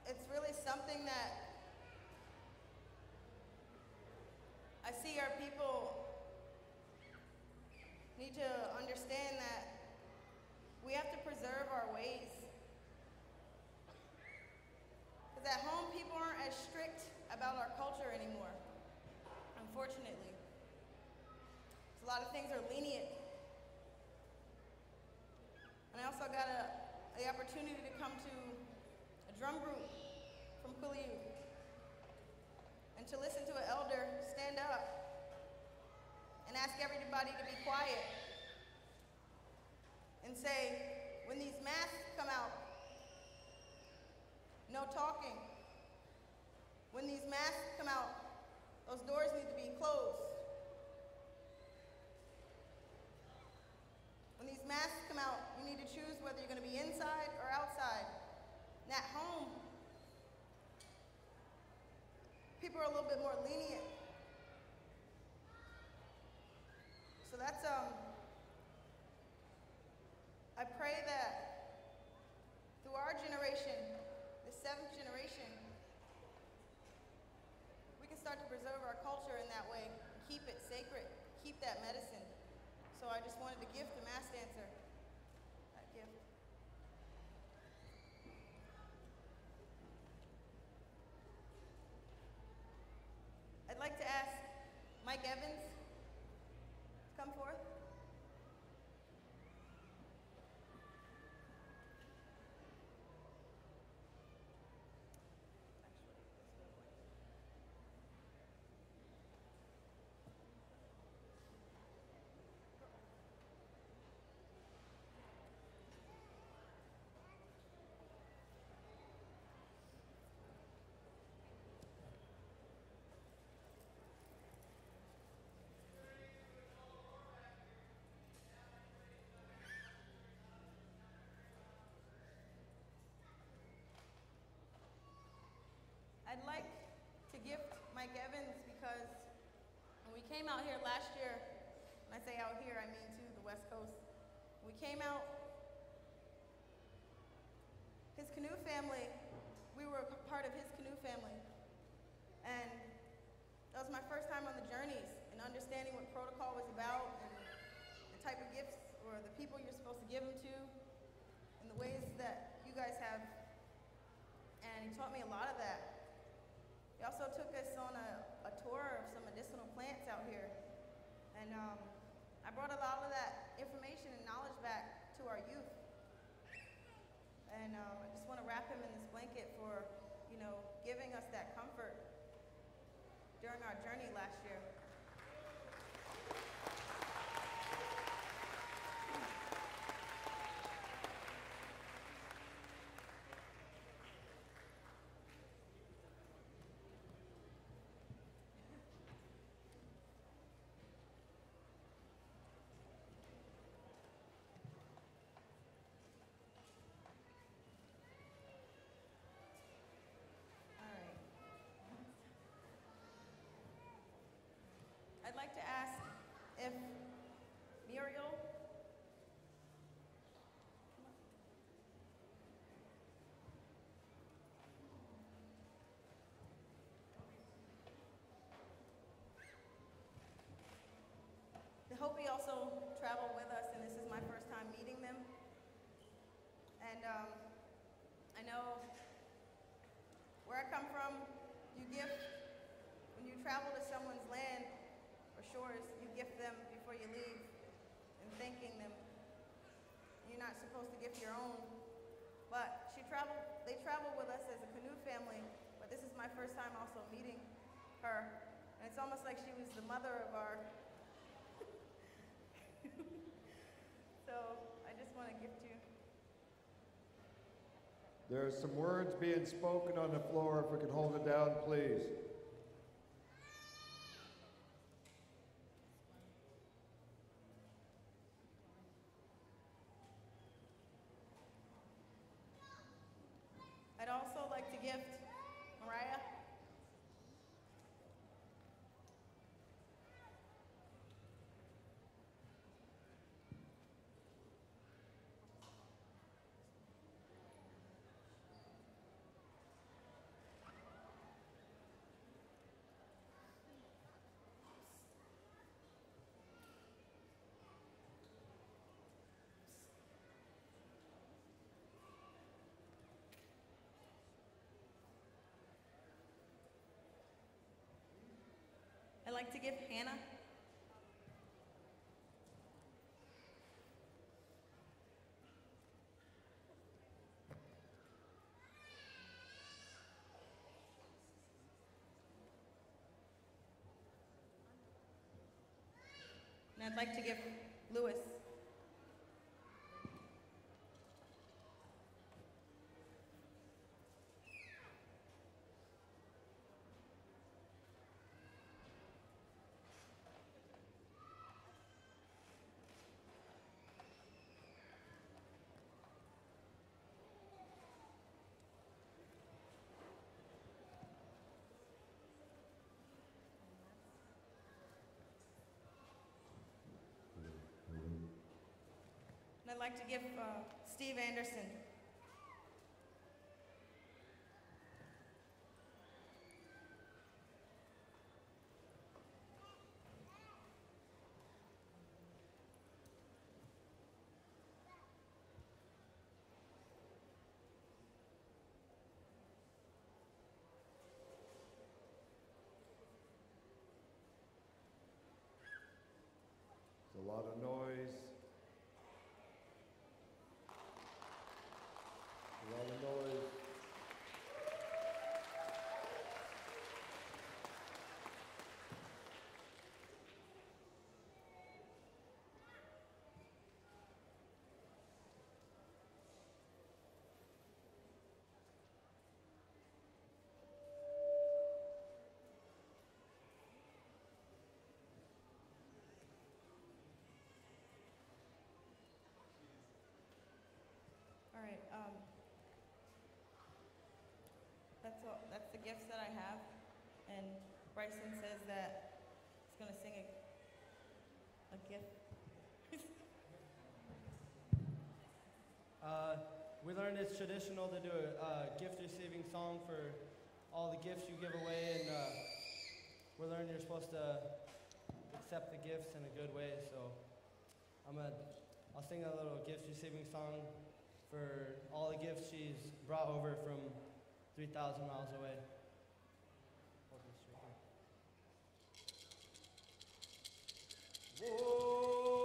D: It's really something that I see our people need to understand that we have to preserve our ways. Because at home, people aren't as strict about our culture anymore, unfortunately. A lot of things are lenient. And I also got a, the opportunity to come to a drum group from Quileute and to listen to an elder stand up and ask everybody to be quiet and say, when these masks come out, no talking. When these masks come out, those doors need to be closed. When these masks come out, you need to choose whether you're going to be inside or outside. And at home, people are a little bit more lenient. So that's um I pray that through our generation, the seventh generation, we can start to preserve our culture in that way, keep it sacred, keep that medicine. So I just wanted to gift the mass dancer that gift. I'd like to ask Mike Evans to come forth. I'd like to gift Mike Evans because when we came out here last year, when I say out here, I mean to the West Coast. We came out, his canoe family, we were a part of his canoe family. And that was my first time on the journeys and understanding what protocol was about and the type of gifts or the people you're supposed to give them to and the ways that you guys have. And he taught me a lot of that. He also took us on a, a tour of some medicinal plants out here. And um, I brought a lot of that information and knowledge back to our youth. And um, I just want to wrap him in this blanket for, you know, giving us that comfort during our journey last year. All right. I'd like to ask if Muriel. The Hopi also traveled with us, and this is my first time meeting them. And um, I know where I come from, you gift, when you travel to someone's land or shores, you gift them before you leave and thanking them. You're not your own. But she traveled, they traveled with us as a canoe family, but this is my first time also meeting her. And it's almost like she was the mother of our. so I just want to gift you.
H: There are some words being spoken on the floor. If we could hold it down, please.
D: I'd also like to gift Mariah. I'd like to give Hannah. And I'd like to give Lewis. And I'd like to give uh, Steve Anderson. And Bryson says that he's gonna sing a, a gift.
J: Uh, we learned it's traditional to do a uh, gift receiving song for all the gifts you give away, and uh, we learned you're supposed to accept the gifts in a good way. So I'm gonna, I'll sing a little gift receiving song for all the gifts she's brought over from 3,000 miles away. Hold this right here.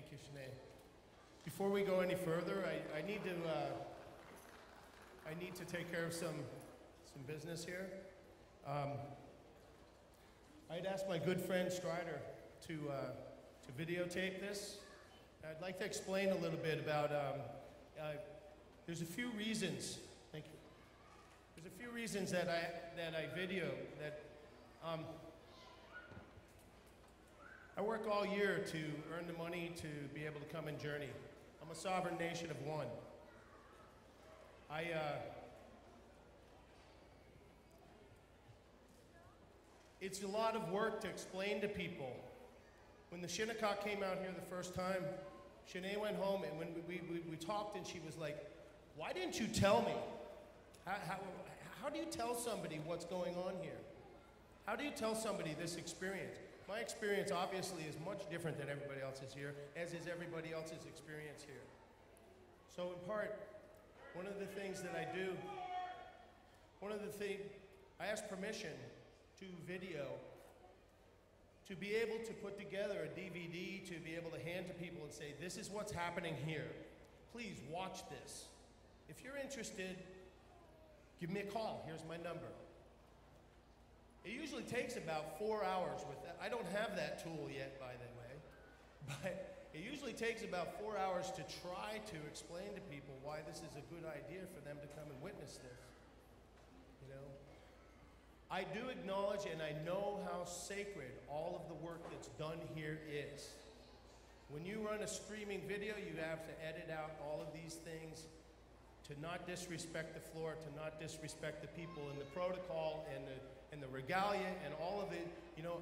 C: Thank you, Sinead. Before we go any further, I, I need to, uh, I need to take care of some, some business here. Um, I'd asked my good friend Strider to, uh, to videotape this. I'd like to explain a little bit about, um, uh, there's a few reasons, thank you. There's a few reasons that I, that I video, that, um, I work all year to earn the money to be able to come and journey. I'm a sovereign nation of one. I, uh, it's a lot of work to explain to people. When the Shinnecock came out here the first time, Shanae went home and when we, we, we talked and she was like, why didn't you tell me? How, how, how do you tell somebody what's going on here? How do you tell somebody this experience? My experience obviously is much different than everybody else's here, as is everybody else's experience here. So in part, one of the things that I do, one of the things, I ask permission to video to be able to put together a DVD to be able to hand to people and say, this is what's happening here. Please watch this. If you're interested, give me a call. Here's my number. It usually takes about four hours with that. I don't have that tool yet, by the way, but it usually takes about four hours to try to explain to people why this is a good idea for them to come and witness this. You know? I do acknowledge and I know how sacred all of the work that's done here is. When you run a streaming video, you have to edit out all of these things to not disrespect the floor, to not disrespect the people and the protocol and the, and the regalia and all of it. You know,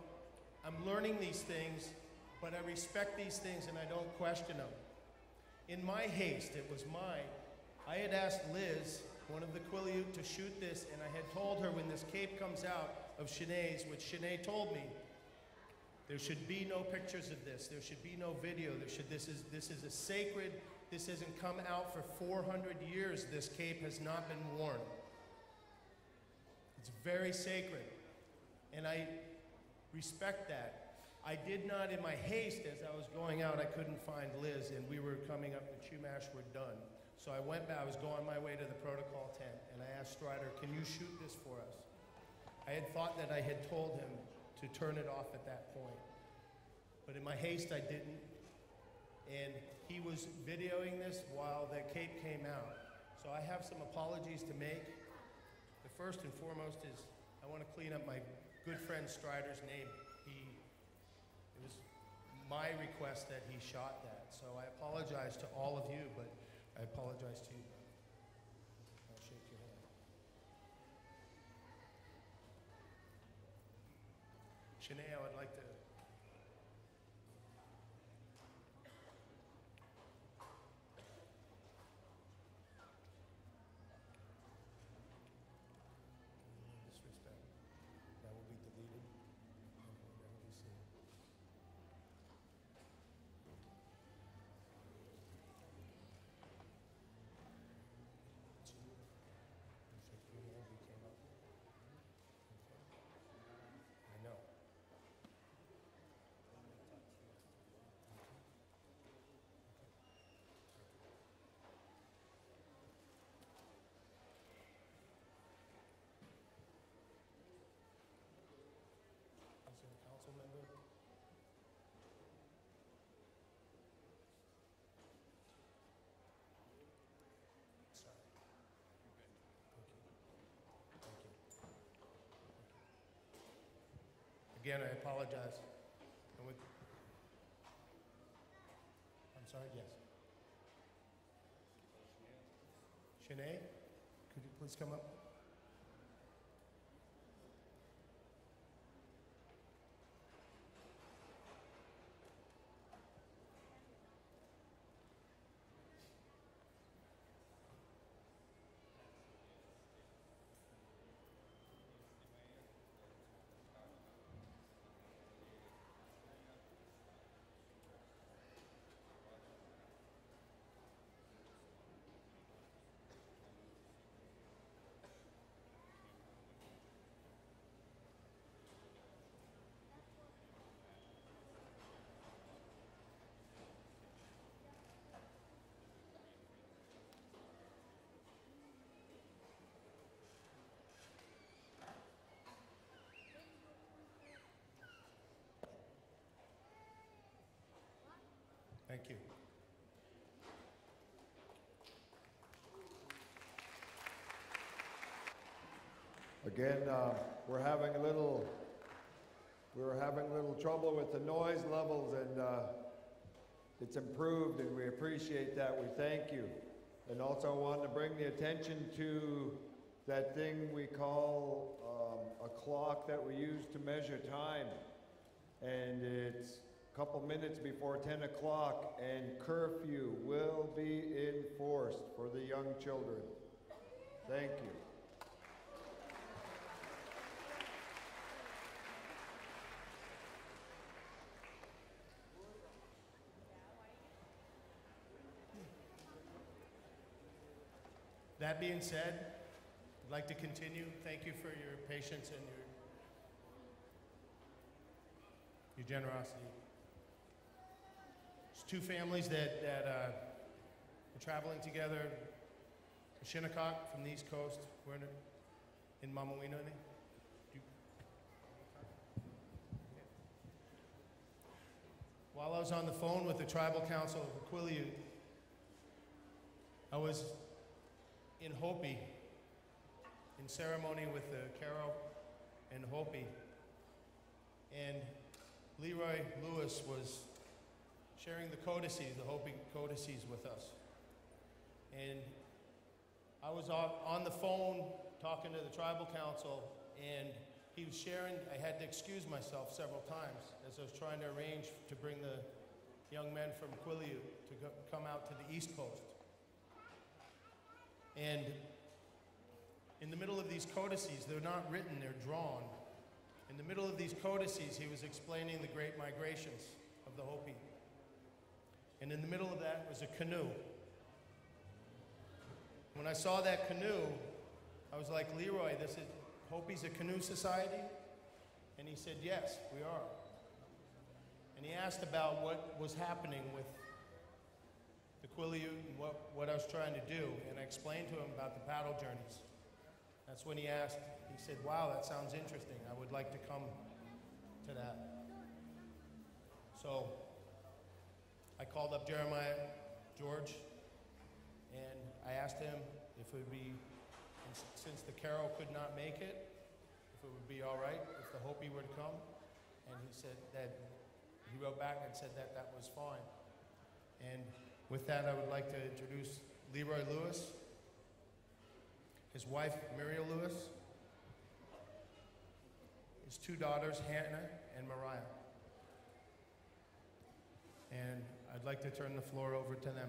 C: I'm learning these things, but I respect these things and I don't question them. In my haste, it was mine. I had asked Liz one of the Quileute, to shoot this, and I had told her when this cape comes out of Shanae's, which Shanae told me, there should be no pictures of this. There should be no video. There should, this, is, this is a sacred, this hasn't come out for 400 years. This cape has not been worn. It's very sacred. And I respect that. I did not, in my haste, as I was going out, I couldn't find Liz, and we were coming up to Chumash, we're done. So I went back, I was going my way to the protocol tent, and I asked Strider, can you shoot this for us? I had thought that I had told him to turn it off at that point. But in my haste, I didn't. And he was videoing this while the cape came out. So I have some apologies to make. First and foremost is I want to clean up my good friend Strider's name. He, it was my request that he shot that. So I apologize to all of you, but I apologize to you. I'll shake your hand. Shanae, I would like to. Disrespect. That will be deleted and will never be seen. It's you. You shook your hand, we came up. Okay. I know. Is there a council member? Sorry. Thank you. Thank you. Again, I apologize. With, I'm sorry, yes. Shanae, could you please come up? Thank you.
H: Again, uh, we're having a little, we were having a little trouble with the noise levels and, uh, it's improved and we appreciate that. We thank you. And also I wanted to bring the attention to that thing we call, um, a clock that we use to measure time. And it's couple minutes before 10 o'clock and curfew will be enforced for the young children. Thank you.
C: That being said, I'd like to continue. Thank you for your patience and your, your generosity. Two families that, that uh, are traveling together. Shinnecock from the East Coast. We're in, in While I was on the phone with the tribal council of Quileute, I was in Hopi, in ceremony with the Carol and Hopi. And Leroy Lewis was sharing the codices, the Hopi codices with us. And I was on, the phone talking to the tribal council, and he was sharing, I had to excuse myself several times as I was trying to arrange to bring the young men from Quileute to go, come out to the East Coast. And
J: in the middle of these codices, they're not written, they're drawn. In the middle of these codices, he was explaining the great migrations of the Hopi. And in the middle of that was a canoe. When I saw that canoe, I was like, Leroy, this is Hopi's a canoe society? And he said, Yes, we are. And he asked about what was happening with the Quileute and what, what I was trying to do. And I explained to him about the paddle journeys. That's when he asked, he said, Wow, that sounds interesting. I would like to come to that. So I called up Jeremiah George and I asked him if it would be, since the Carol could not make it, if it would be all right if the Hopi to come. And he said that, he wrote back and said that that was fine. And with that, I would like to introduce Leroy Lewis, his wife, Muriel Lewis, his two daughters, Hannah and Mariah. And I'd like to turn the floor over to them.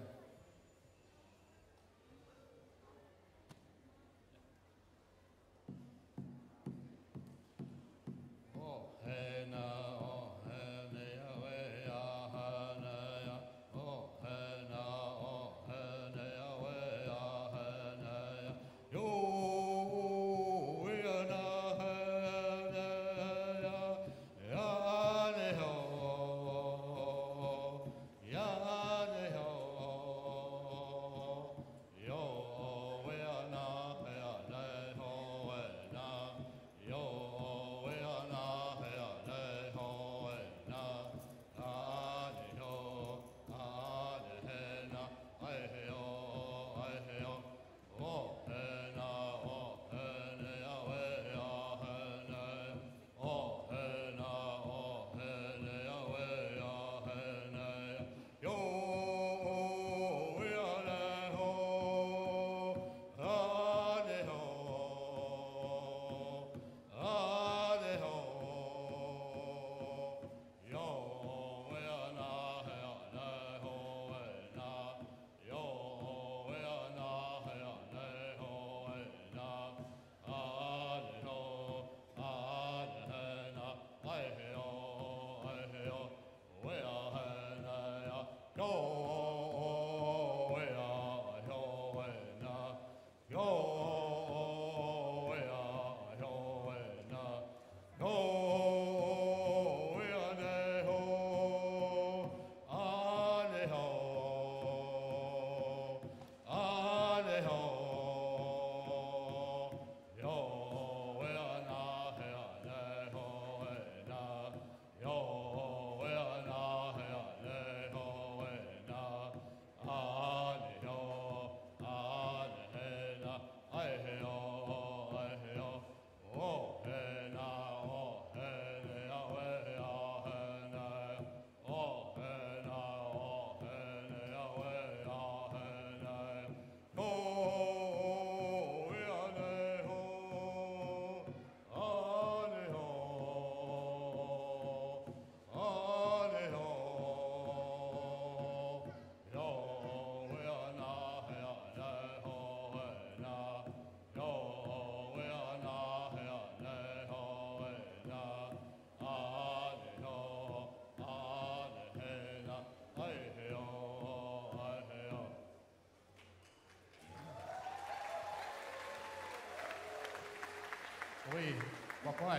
K: Oui, papa,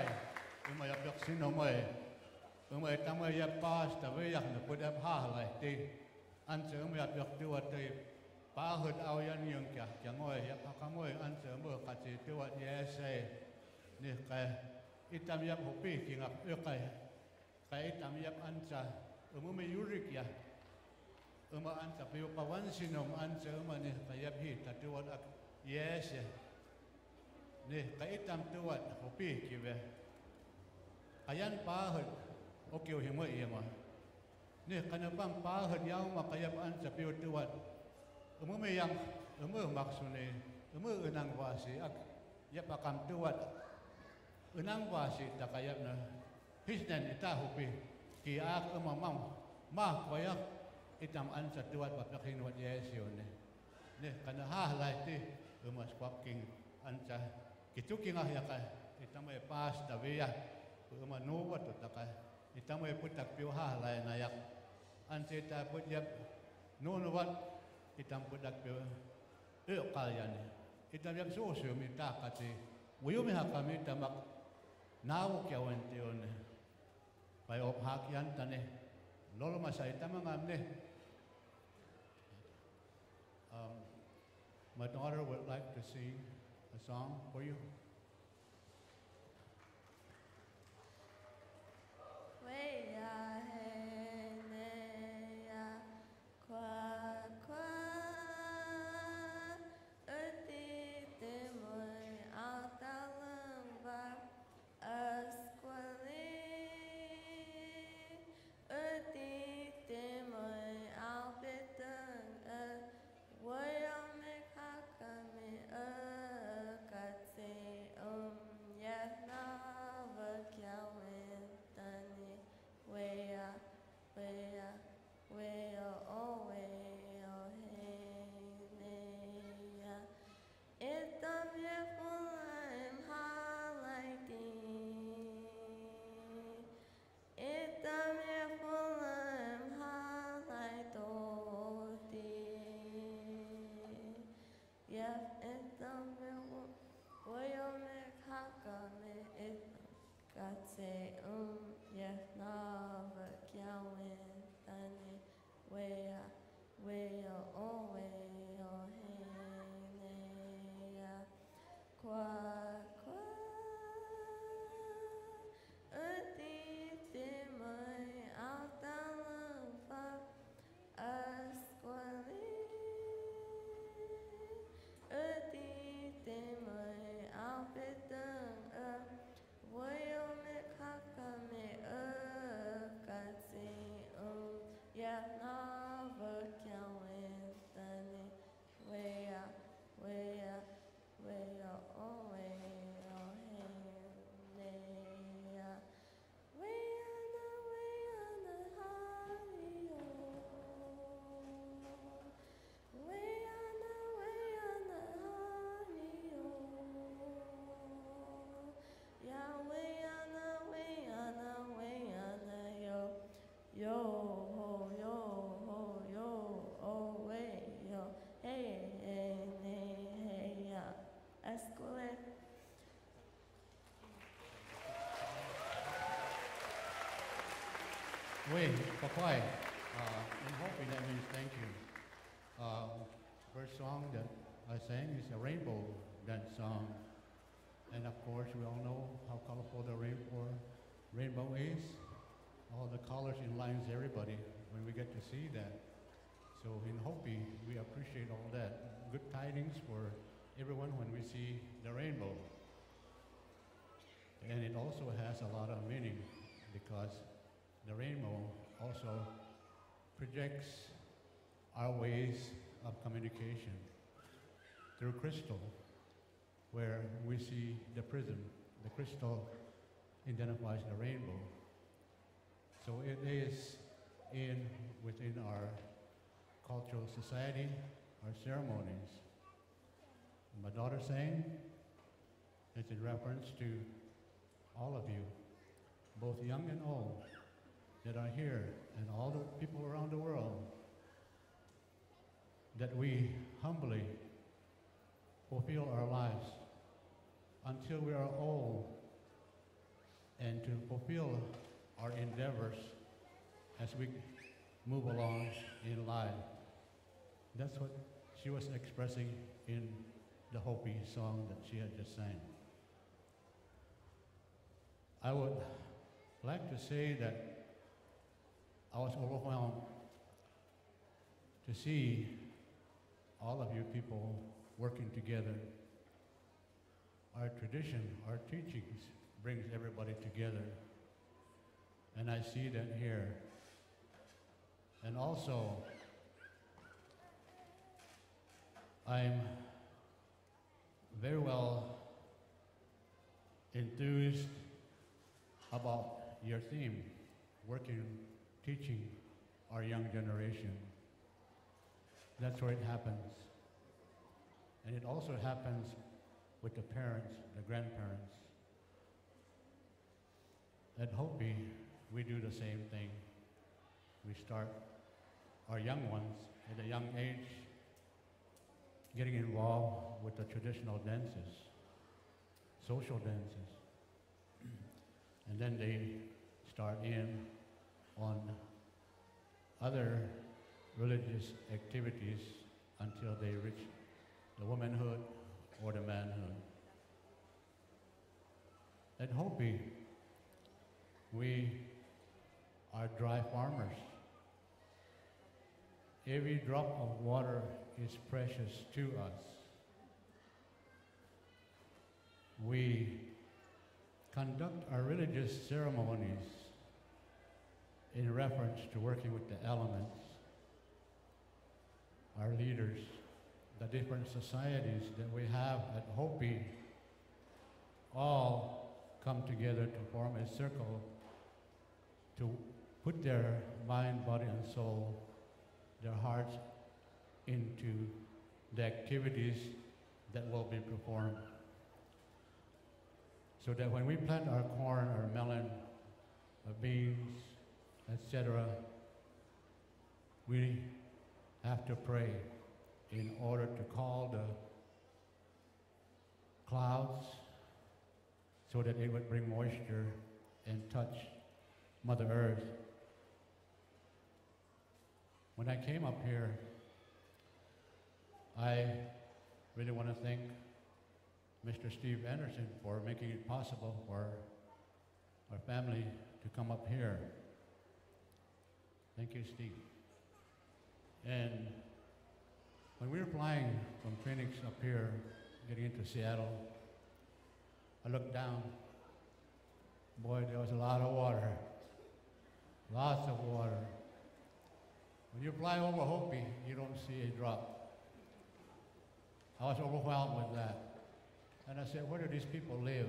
K: il m'a appelé si non moi. Il m'a dit moi il pas ça veut dire ne peut pas pas là tu. An se m'a appelé tu vois tu pas hut au yan yang kya kya moi ya ka ka moi an se m'a ka ti tu vois ye se. Ni ka itam yap hopi ki ngap e ka. Ka itam yap an sa. Mu me yurik ya. Mu an sa pe pa wan sinom an se m'a ni ka yap hi ta tu vois yes. Yeah. ni kaitam eh, tuat hopi kibe ayan pa okey, okeu himo yema ni kana pam pa hot yau ma an sapi tuat umu yang umu maksune umu enang wasi ak ya pa tuat enang wasi ta kayap na. Hisnan ita hopi. Ki ak umu mam ma kayap itam an sapi ba pakhin wat yesu ne. Ne kana ha lai ti umas kwaking ancah kitukinga yaka itama pas tavia puma nuwa tu taka itama putak piuha lai na yak anseta put yak nunu wat itam putak piu e kalyani itam yak so so mi takati wiyumi hakami tamak nawu kyawante one pai op hakyan tane lolo masai tama ngamne um, my daughter would like to sing song for you.
L: Kwa
K: Papai, uh, in Hopi that means thank you. Uh, first song that I sang is a rainbow dance song. And of course, we all know how colorful the rainbow, rainbow is. All the colors enlines everybody when we get to see that. So in Hopi, we appreciate all that. Good tidings for everyone when we see the rainbow. And it also has a lot of meaning because the rainbow also projects our ways of communication through crystal, where we see the prism. The crystal identifies the rainbow. So it is in within our cultural society, our ceremonies. My daughter saying it's in reference to all of you, both young and old, that are here and all the people around the world, that we humbly fulfill our lives until we are old and to fulfill our endeavors as we move along in life. That's what she was expressing in the Hopi song that she had just sang. I would like to say that I was overwhelmed to see all of you people working together. Our tradition, our teachings brings everybody together. And I see that here. And also, I'm very well enthused about your theme, working, teaching our young generation. That's where it happens. And it also happens with the parents, the grandparents. At Hopi, we do the same thing. We start our young ones at a young age getting involved with the traditional dances, social dances. And then they start in on other religious activities until they reach the womanhood or the manhood. At Hopi, we are dry farmers. Every drop of water is precious to us. We conduct our religious ceremonies in reference to working with the elements, our leaders, the different societies that we have at Hopi all come together to form a circle to put their mind, body, and soul, their hearts into the activities that will be performed. So that when we plant our corn, our melon, our beans, etc., we have to pray in order to call the clouds so that it would bring moisture and touch Mother Earth. When I came up here, I really want to thank Mr. Steve Anderson for making it possible for our family to come up here. Thank you, Steve. And when we were flying from Phoenix up here, getting into Seattle, I looked down. Boy, there was a lot of water. Lots of water. When you fly over Hopi, you don't see a drop. I was overwhelmed with that. And I said, where do these people live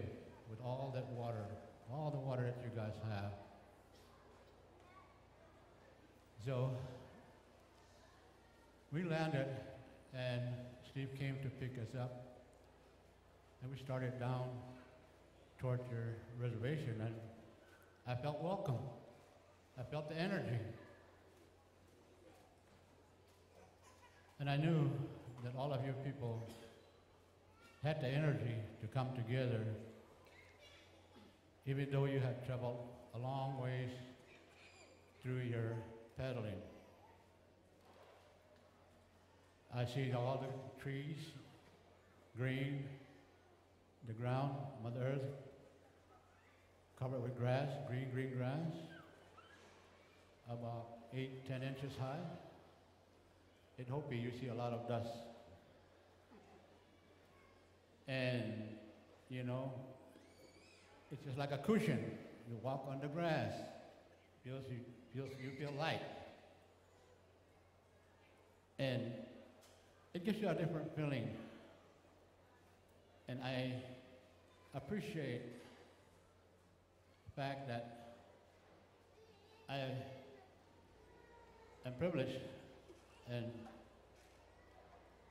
K: with all that water, all the water that you guys have? So we landed, and Steve came to pick us up, and we started down toward your reservation, and I felt welcome. I felt the energy. And I knew that all of you people had the energy to come together, even though you had traveled a long ways through your paddling. I see all the trees, green, the ground, Mother Earth, covered with grass, green, green grass, about eight, ten inches high. In Hopi, you see a lot of dust. And, you know, it's just like a cushion. You walk on the grass, you, feels, you feel light. And it gives you a different feeling. And I appreciate the fact that I am privileged and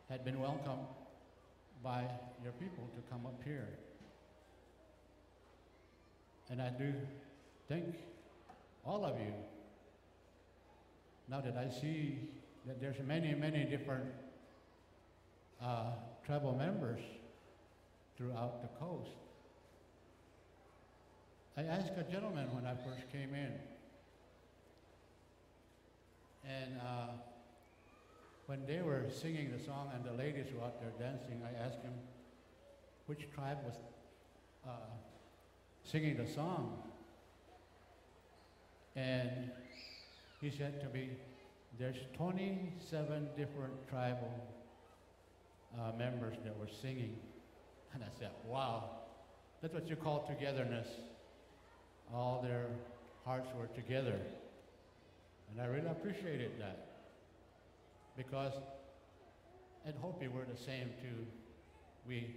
K: had been welcomed by your people to come up here. And I do thank all of you. Now that I see that there's many, many different uh, tribal members throughout the coast. I asked a gentleman when I first came in, and uh, when they were singing the song and the ladies were out there dancing, I asked him which tribe was uh, singing the song. And he said to me, there's 27 different tribal uh, members that were singing. And I said, wow, that's what you call togetherness. All their hearts were together. And I really appreciated that. Because at Hopi, we're the same too. We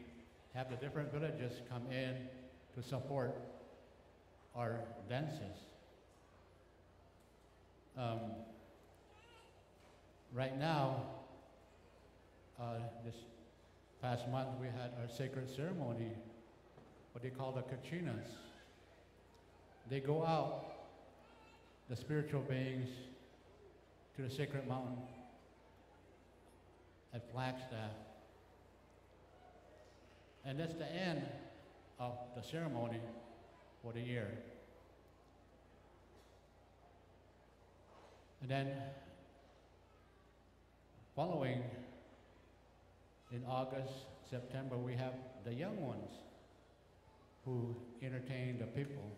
K: have the different villages come in to support our dances. Um, right now, uh, this past month we had our sacred ceremony, what they call the kachinas. They go out, the spiritual beings, to the sacred mountain at Flagstaff. And that's the end of the ceremony for the year. And then, following in August, September, we have the young ones who entertain the people,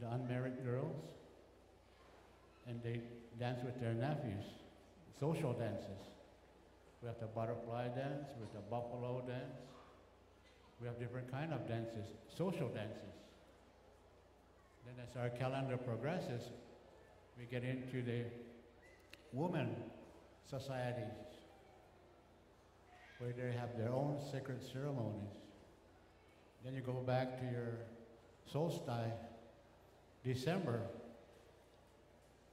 K: the unmarried girls, and they dance with their nephews, social dances. We have the butterfly dance, with the buffalo dance. We have different kind of dances, social dances. Then as our calendar progresses, we get into the women societies where they have their own sacred ceremonies. Then you go back to your solstice, December,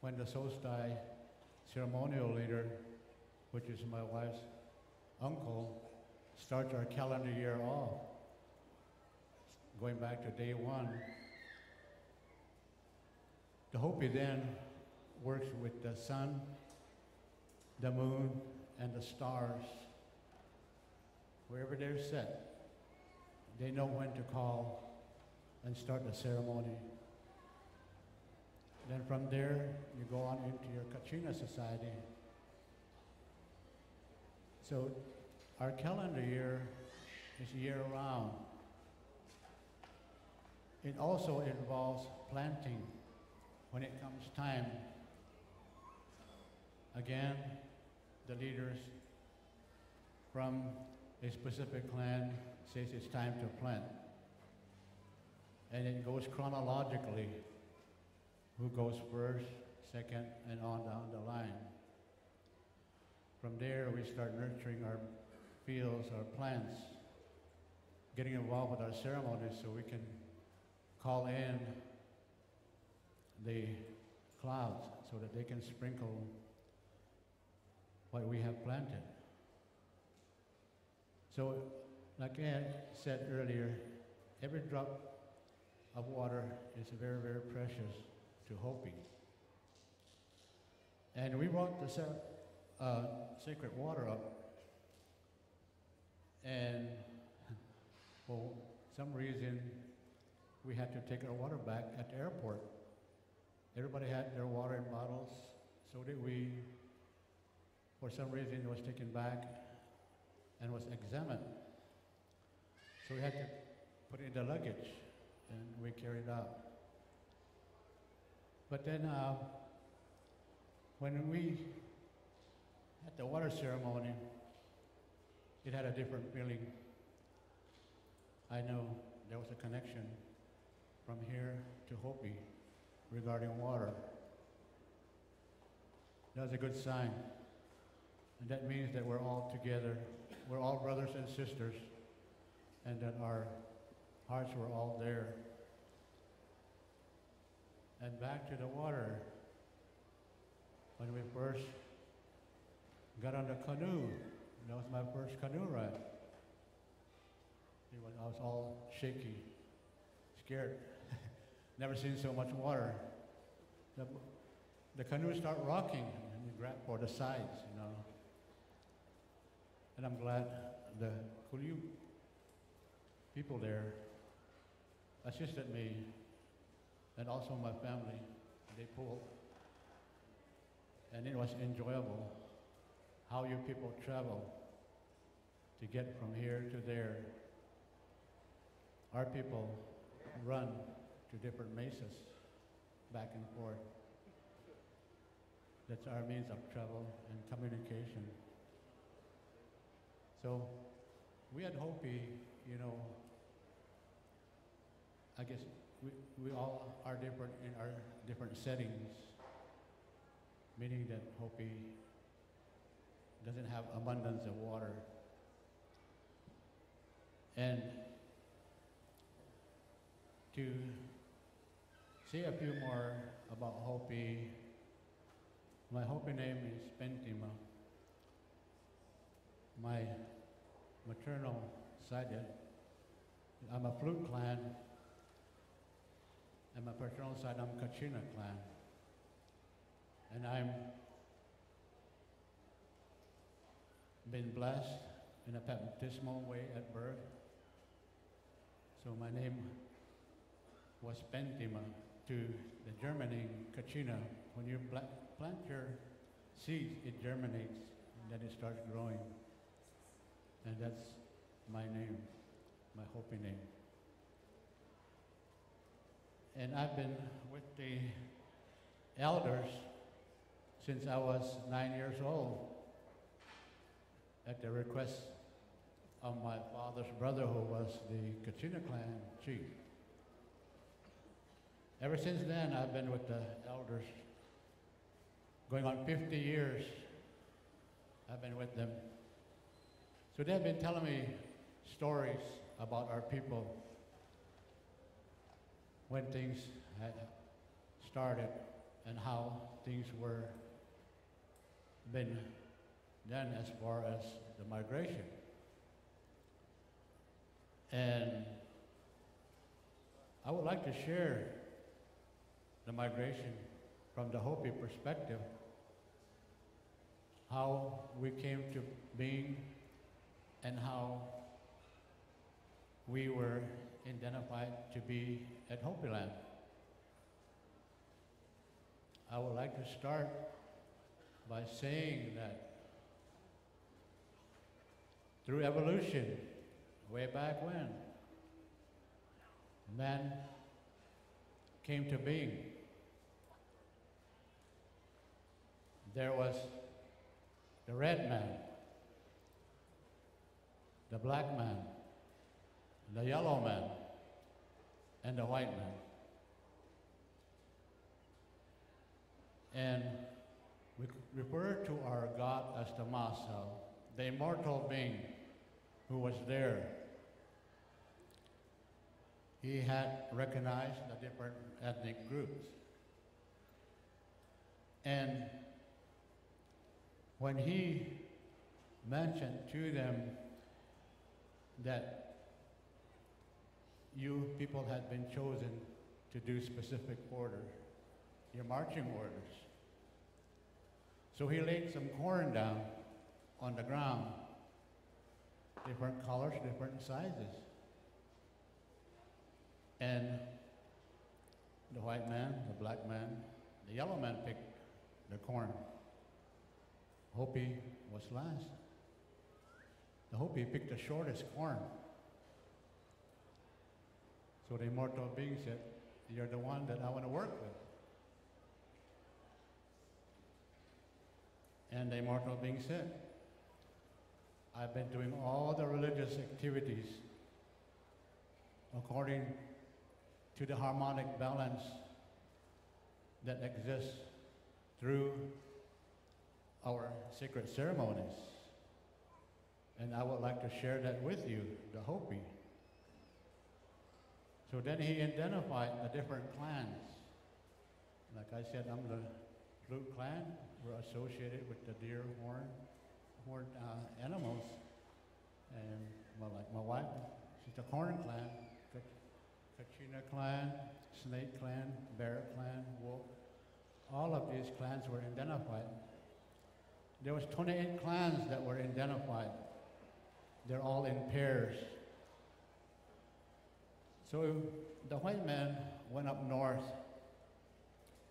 K: when the solstice ceremonial leader, which is my wife's uncle, starts our calendar year off, going back to day one. The Hopi then works with the sun, the moon, and the stars. Wherever they're set, they know when to call and start the ceremony. Then from there, you go on into your Kachina society. So our calendar year is year round. It also involves planting when it comes time. Again, the leaders from a specific clan says it's time to plant. And it goes chronologically. Who goes first, second, and on down the line. From there, we start nurturing our fields, our plants, getting involved with our ceremonies so we can call in the clouds so that they can sprinkle what we have planted. So, like I said earlier, every drop of water is very, very precious to Hopi. And we brought the uh, sacred water up, and for some reason, we had to take our water back at the airport. Everybody had their water in bottles, so did we. For some reason, was taken back and was examined. So we had to put it in the luggage, and we carried it out. But then, uh, when we had the water ceremony, it had a different feeling. I know there was a connection from here to Hopi regarding water. That was a good sign. And that means that we're all together. We're all brothers and sisters. And that our hearts were all there. And back to the water. When we first got on the canoe, that was my first canoe ride. Was, I was all shaky, scared. Never seen so much water. The, the canoe start rocking and you grab for the sides, you know. And I'm glad the Kulu people there assisted me and also my family. They pulled. And it was enjoyable how you people travel to get from here to there. Our people run to different mesas back and forth. That's our means of travel and communication. So we at Hopi, you know, I guess we, we all are different in our different settings, meaning that Hopi doesn't have abundance of water. And to say a few more about Hopi, my Hopi name is Pentima. My maternal side. I'm a flute clan. And my paternal side, I'm Kachina clan. And I'm been blessed in a baptismal way at birth. So my name was Pentima to the germinating Kachina. When you plant your seed, it germinates and then it starts growing. And that's my name, my Hopi name. And I've been with the elders since I was nine years old at the request of my father's brother, who was the Kachina clan chief. Ever since then, I've been with the elders. Going on 50 years, I've been with them. So they've been telling me stories about our people when things had started and how things were been done as far as the migration. And I would like to share the migration from the Hopi perspective, how we came to being and how we were identified to be at Hopi Land. I would like to start by saying that through evolution, way back when, man came to being. There was the red man, the black man, the yellow man, and the white man. And we refer to our God as the Masa, the immortal being who was there. He had recognized the different ethnic groups. And when he mentioned to them that you people had been chosen to do specific orders, your marching orders. So he laid some corn down on the ground, different colors, different sizes. And the white man, the black man, the yellow man picked the corn. Hopi was last. The Hopi picked the shortest corn. So the immortal being said, You're the one that I want to work with. And the immortal being said, I've been doing all the religious activities according to the harmonic balance that exists through our sacred ceremonies. And I would like to share that with you, the Hopi. So then he identified the different clans. Like I said, I'm the flute clan. We're associated with the deer horn, horned uh, animals. And well, like my wife, she's the corn clan, Ka- Kachina clan, snake clan, bear clan, wolf. All of these clans were identified. There was 28 clans that were identified. They're all in pairs. So the white man went up north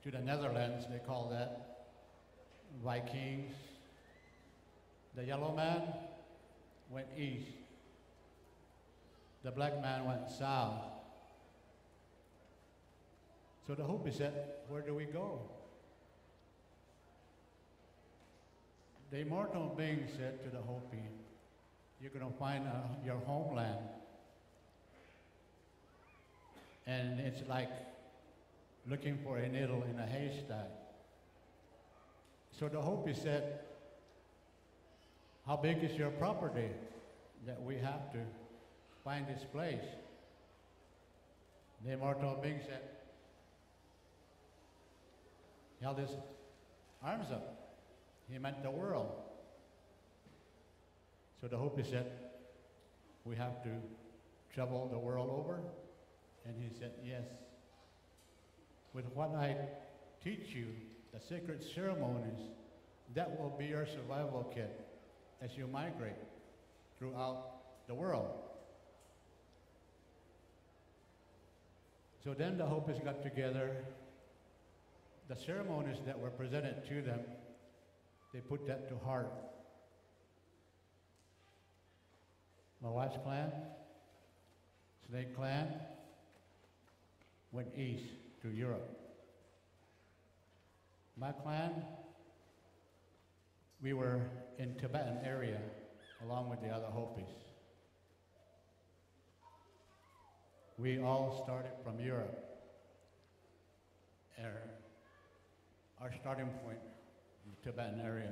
K: to the Netherlands, they call that Vikings. The yellow man went east. The black man went south. So the Hopi said, Where do we go? The immortal being said to the Hopi, You're going to find uh, your homeland. And it's like looking for a needle in a haystack. So the Hopi said, How big is your property that we have to find this place? The immortal being said, He held his arms up. He meant the world. So the Hopi said, we have to travel the world over? And he said, Yes. With what I teach you, the sacred ceremonies, that will be your survival kit as you migrate throughout the world. So then the Hopis got together. The ceremonies that were presented to them, they put that to heart. My wife's clan, Snake clan, went east to Europe. My clan, we were in Tibetan area along with the other Hopis. We all started from Europe. Our, our starting point the Tibetan area.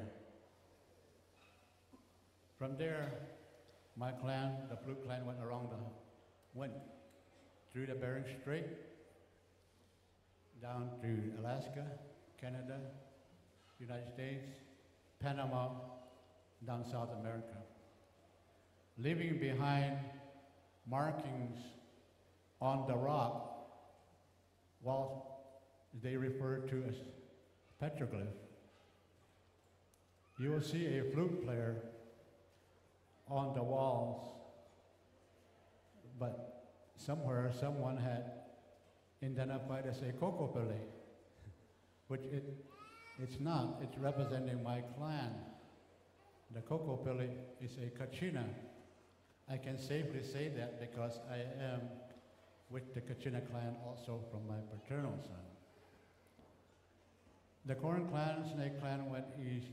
K: From there, my clan, the Flute clan, went around the, went through the Bering Strait, down to Alaska, Canada, United States, Panama, down South America, leaving behind markings on the rock, while they refer to as petroglyph. You will see a flute player on the walls, but somewhere someone had identified as a Kokopelli, which it, it's not. It's representing my clan. The Kokopelli is a kachina. I can safely say that because I am with the Kachina clan also from my paternal side. The Corn clan, Snake clan went east.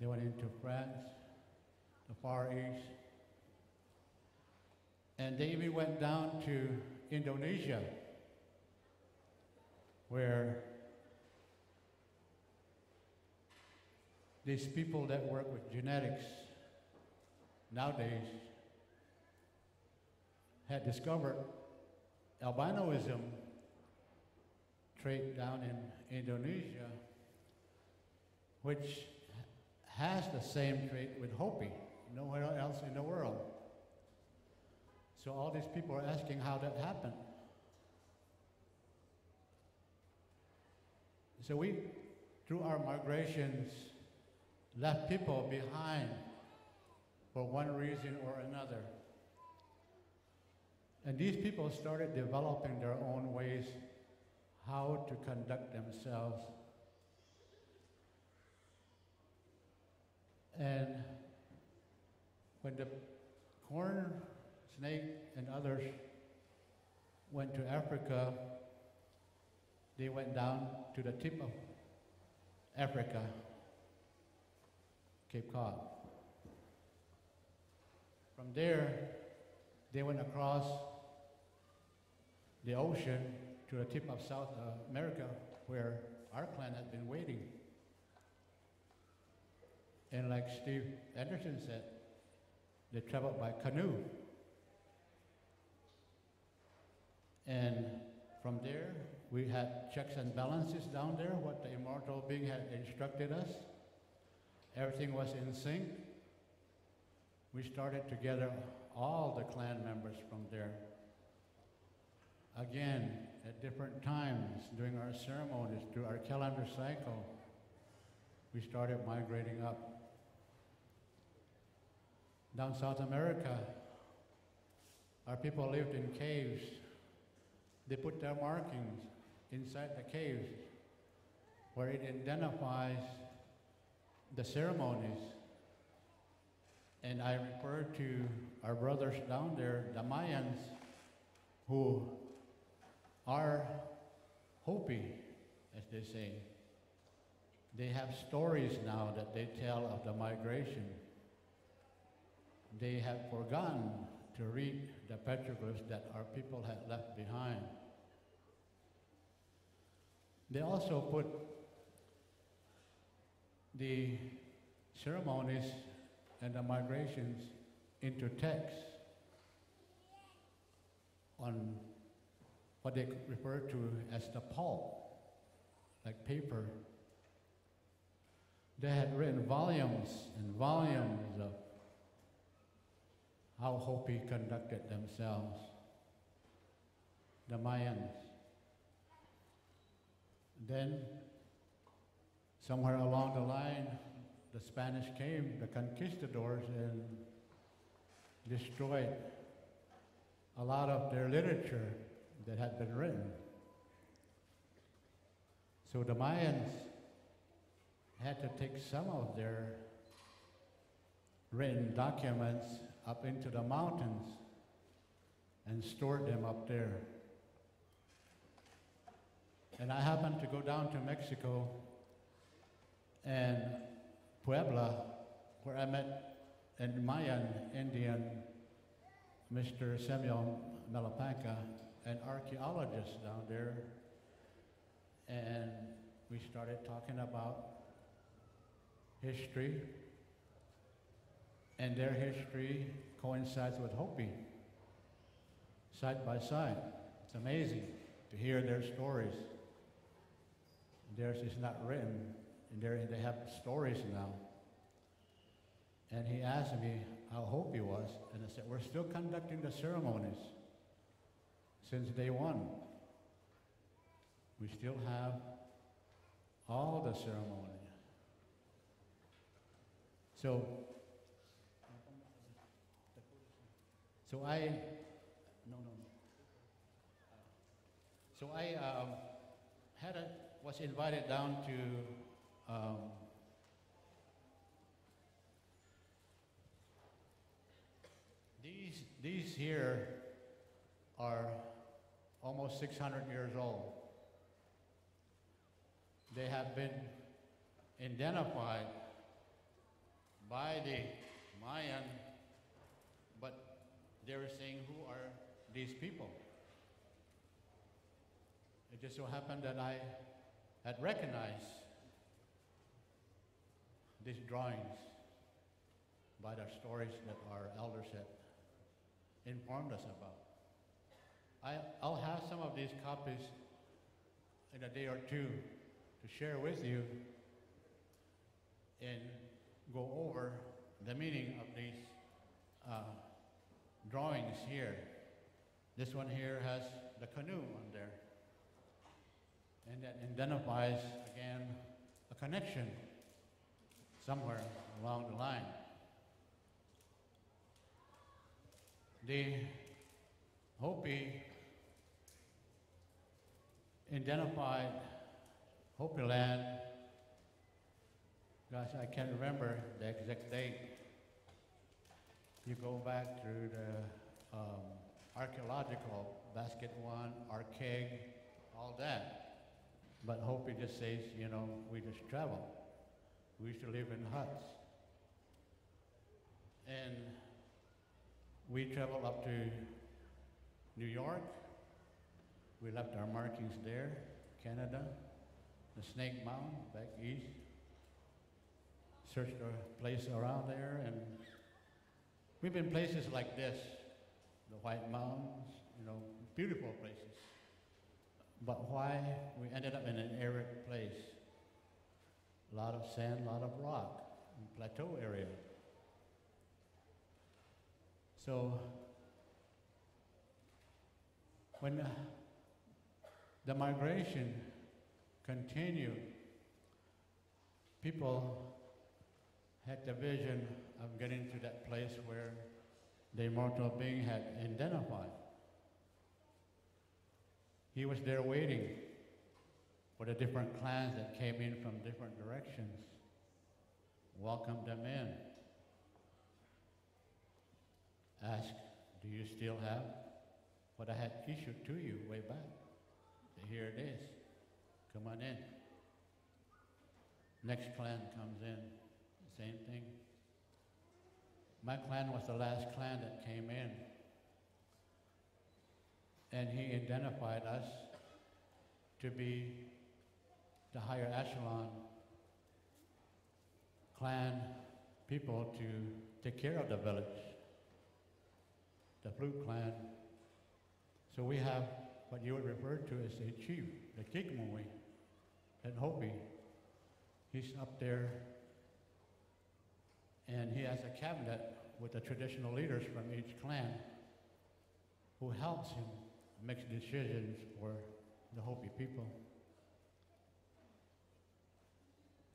K: They went into France, the Far East, and they even went down to Indonesia, where these people that work with genetics nowadays had discovered albinoism trait down in Indonesia, which has the same trait with Hopi, nowhere else in the world. So all these people are asking how that happened. So we, through our migrations, left people behind for one reason or another. And these people started developing their own ways how to conduct themselves. And when the corn snake and others went to Africa, they went down to the tip of Africa, Cape Cod. From there, they went across the ocean to the tip of South uh, America where our clan had been waiting. And like Steve Anderson said, they traveled by canoe. And from there, we had checks and balances down there, what the immortal being had instructed us. Everything was in sync. We started together all the clan members from there. Again, at different times during our ceremonies, through our calendar cycle, we started migrating up. Down South America, our people lived in caves. They put their markings inside the caves where it identifies the ceremonies. And I refer to our brothers down there, the Mayans, who are Hopi, as they say. They have stories now that they tell of the migration. They have forgotten to read the petroglyphs that our people had left behind. They also put the ceremonies and the migrations into text on what they refer to as the pulp, like paper. They had written volumes and volumes of how Hopi conducted themselves. The Mayans. Then, somewhere along the line, the Spanish came, the conquistadors, and destroyed a lot of their literature that had been written. So the Mayans had to take some of their written documents up into the mountains and stored them up there. And I happened to go down to Mexico and Puebla, where I met a Mayan Indian, Mr. Samuel Malapanca, an archaeologist down there. And we started talking about history, and their history coincides with Hopi, side by side. It's amazing to hear their stories. Theirs is not written, and they're- have stories now. And he asked me how Hopi was, and I said, We're still conducting the ceremonies since day one. We still have all the ceremonies. So, so I, no, no, no. So I um, had a, was invited down to um, these, these here are almost 600 years old. They have been identified by the Mayan, they were saying, who are these people? It just so happened that I had recognized these drawings by the stories that our elders had informed us about. I, I'll have some of these copies in a day or two to share with you and go over the meaning of these uh, drawings here. This one here has the canoe on there. And that identifies, again, a connection somewhere along the line. The Hopi identified Hopi land Gosh, I can't remember the exact date. You go back through the um, archaeological, basket one, archaic, all that. But Hopi just says, you know, we just travel. We used to live in huts. And we traveled up to New York. We left our markings there, Canada, the Snake Mountain back east searched a place around there, and we've been places like this, the White Mountains, you know, beautiful places. But why we ended up in an arid place? A lot of sand, a lot of rock, plateau area. So when the migration continued, people had the vision of getting to that place where the immortal being had identified. He was there waiting for the different clans that came in from different directions, welcomed them in, Ask, Do you still have what I had issued to you way back? Here it is. Come on in. Next clan comes in. Same thing. My clan was the last clan that came in. And he identified us to be the higher echelon clan people to take care of the village, the Blue clan. So we have what you would refer to as a chief, the Kikmongwi, and Hopi. He's up there and he has a cabinet with the traditional leaders from each clan who helps him make decisions for the Hopi people.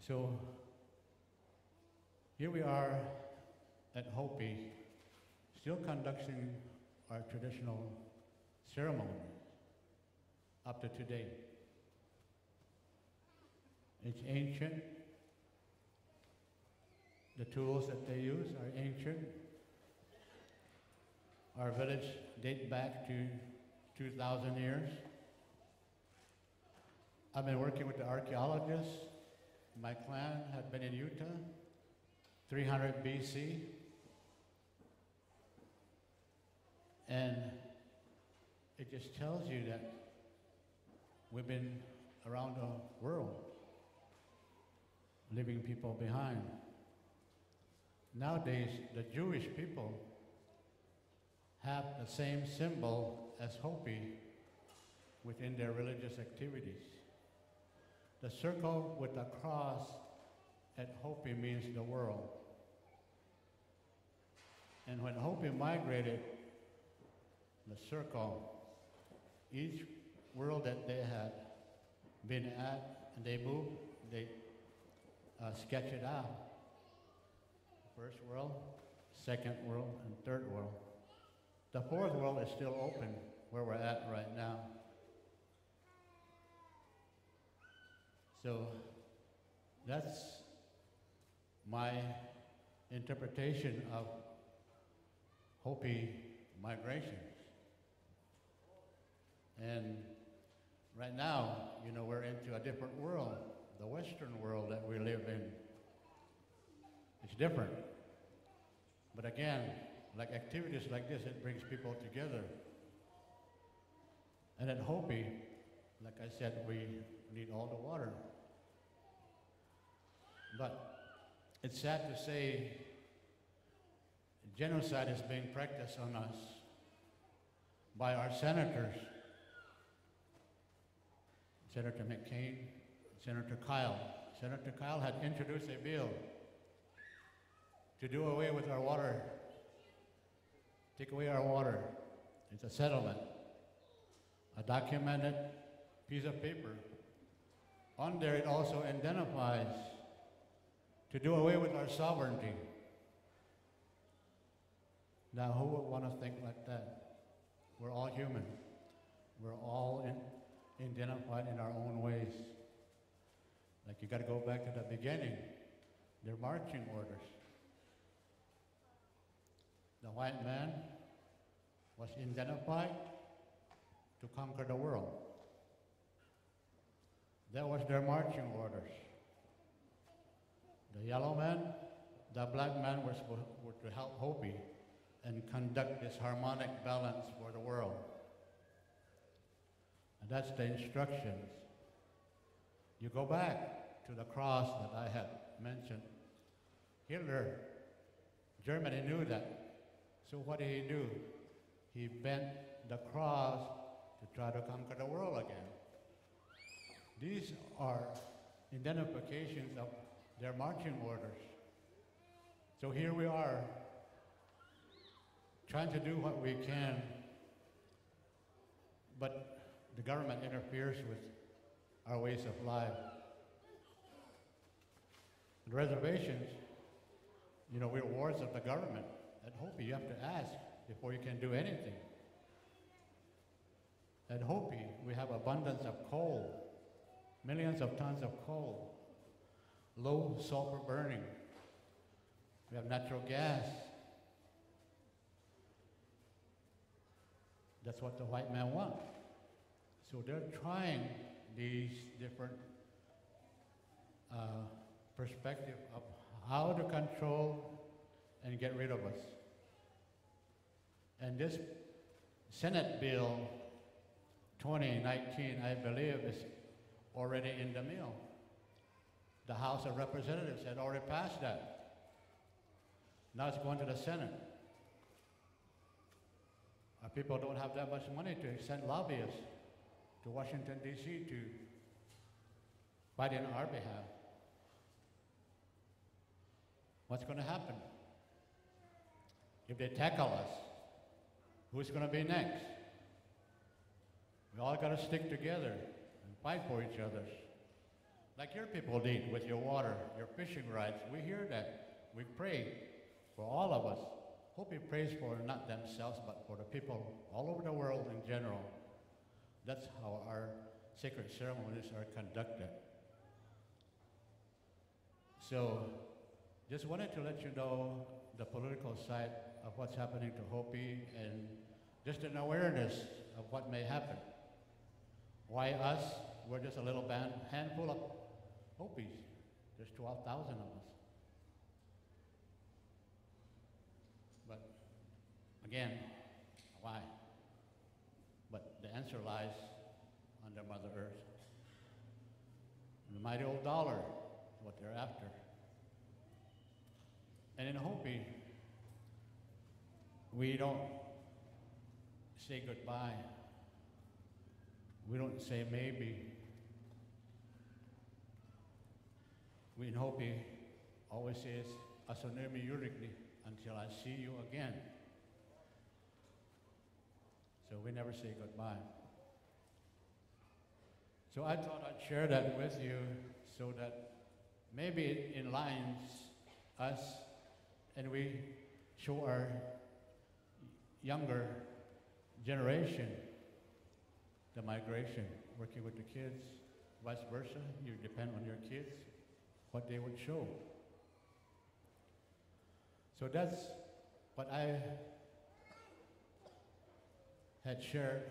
K: So here we are at Hopi, still conducting our traditional ceremony up to today. It's ancient. The tools that they use are ancient. Our village dates back to 2,000 years. I've been working with the archaeologists. My clan had been in Utah, 300 BC. And it just tells you that we've been around the world, leaving people behind. Nowadays, the Jewish people have the same symbol as Hopi within their religious activities. The circle with the cross at Hopi means the world. And when Hopi migrated, the circle, each world that they had been at, and they moved, they uh, sketch it out. First world, second world, and third world. The fourth world is still open where we're at right now. So that's my interpretation of Hopi migrations. And right now, you know, we're into a different world, the Western world that we live in. It's different. But again, like activities like this, it brings people together. And at Hopi, like I said, we need all the water. But it's sad to say genocide is being practiced on us by our senators. Senator McCain, Senator Kyl. Senator Kyl had introduced a bill to do away with our water, take away our water. It's a settlement, a documented piece of paper. On there, it also identifies to do away with our sovereignty. Now, who would want to think like that? We're all human. We're all in, identified in our own ways. Like you got to go back to the beginning. They're marching orders. The white man was identified to conquer the world. That was their marching orders. The yellow man, the black man were, to help Hopi and conduct this harmonic balance for the world. And that's the instructions. You go back to the cross that I had mentioned. Hitler, Germany knew that. So what did he do? He bent the cross to try to conquer the world again. These are identifications of their marching orders. So here we are, trying to do what we can, but the government interferes with our ways of life. The reservations, you know, we're wards of the government. At Hopi, you have to ask before you can do anything. At Hopi, we have abundance of coal, millions of tons of coal, low sulfur burning. We have natural gas. That's what the white man wants. So they're trying these different uh, perspective of how to control and get rid of us. And this Senate Bill 2019, I believe, is already in the mail. The House of Representatives had already passed that. Now it's going to the Senate. Our people don't have that much money to send lobbyists to Washington, D.C. to fight in our behalf. What's going to happen? If they tackle us, who's going to be next? We all got to stick together and fight for each other. Like your people did with your water, your fishing rights. We hear that. We pray for all of us. Hopi prays for not themselves, but for the people all over the world in general. That's how our sacred ceremonies are conducted. So, just wanted to let you know the political side of what's happening to Hopi and just an awareness of what may happen. Why us? We're just a little band, handful of Hopis. There's 12,000 of us. But again, why? But the answer lies under Mother Earth. And the mighty old dollar is what they're after. And in Hopi, we don't say goodbye. We don't say maybe. We in Hopi always says, Asonemi yurikli, until I see you again. So we never say goodbye. So I thought I'd share that with you so that maybe it enlightens us and we show our younger generation the migration, working with the kids, vice versa. You depend on your kids, what they would show. So that's what I had shared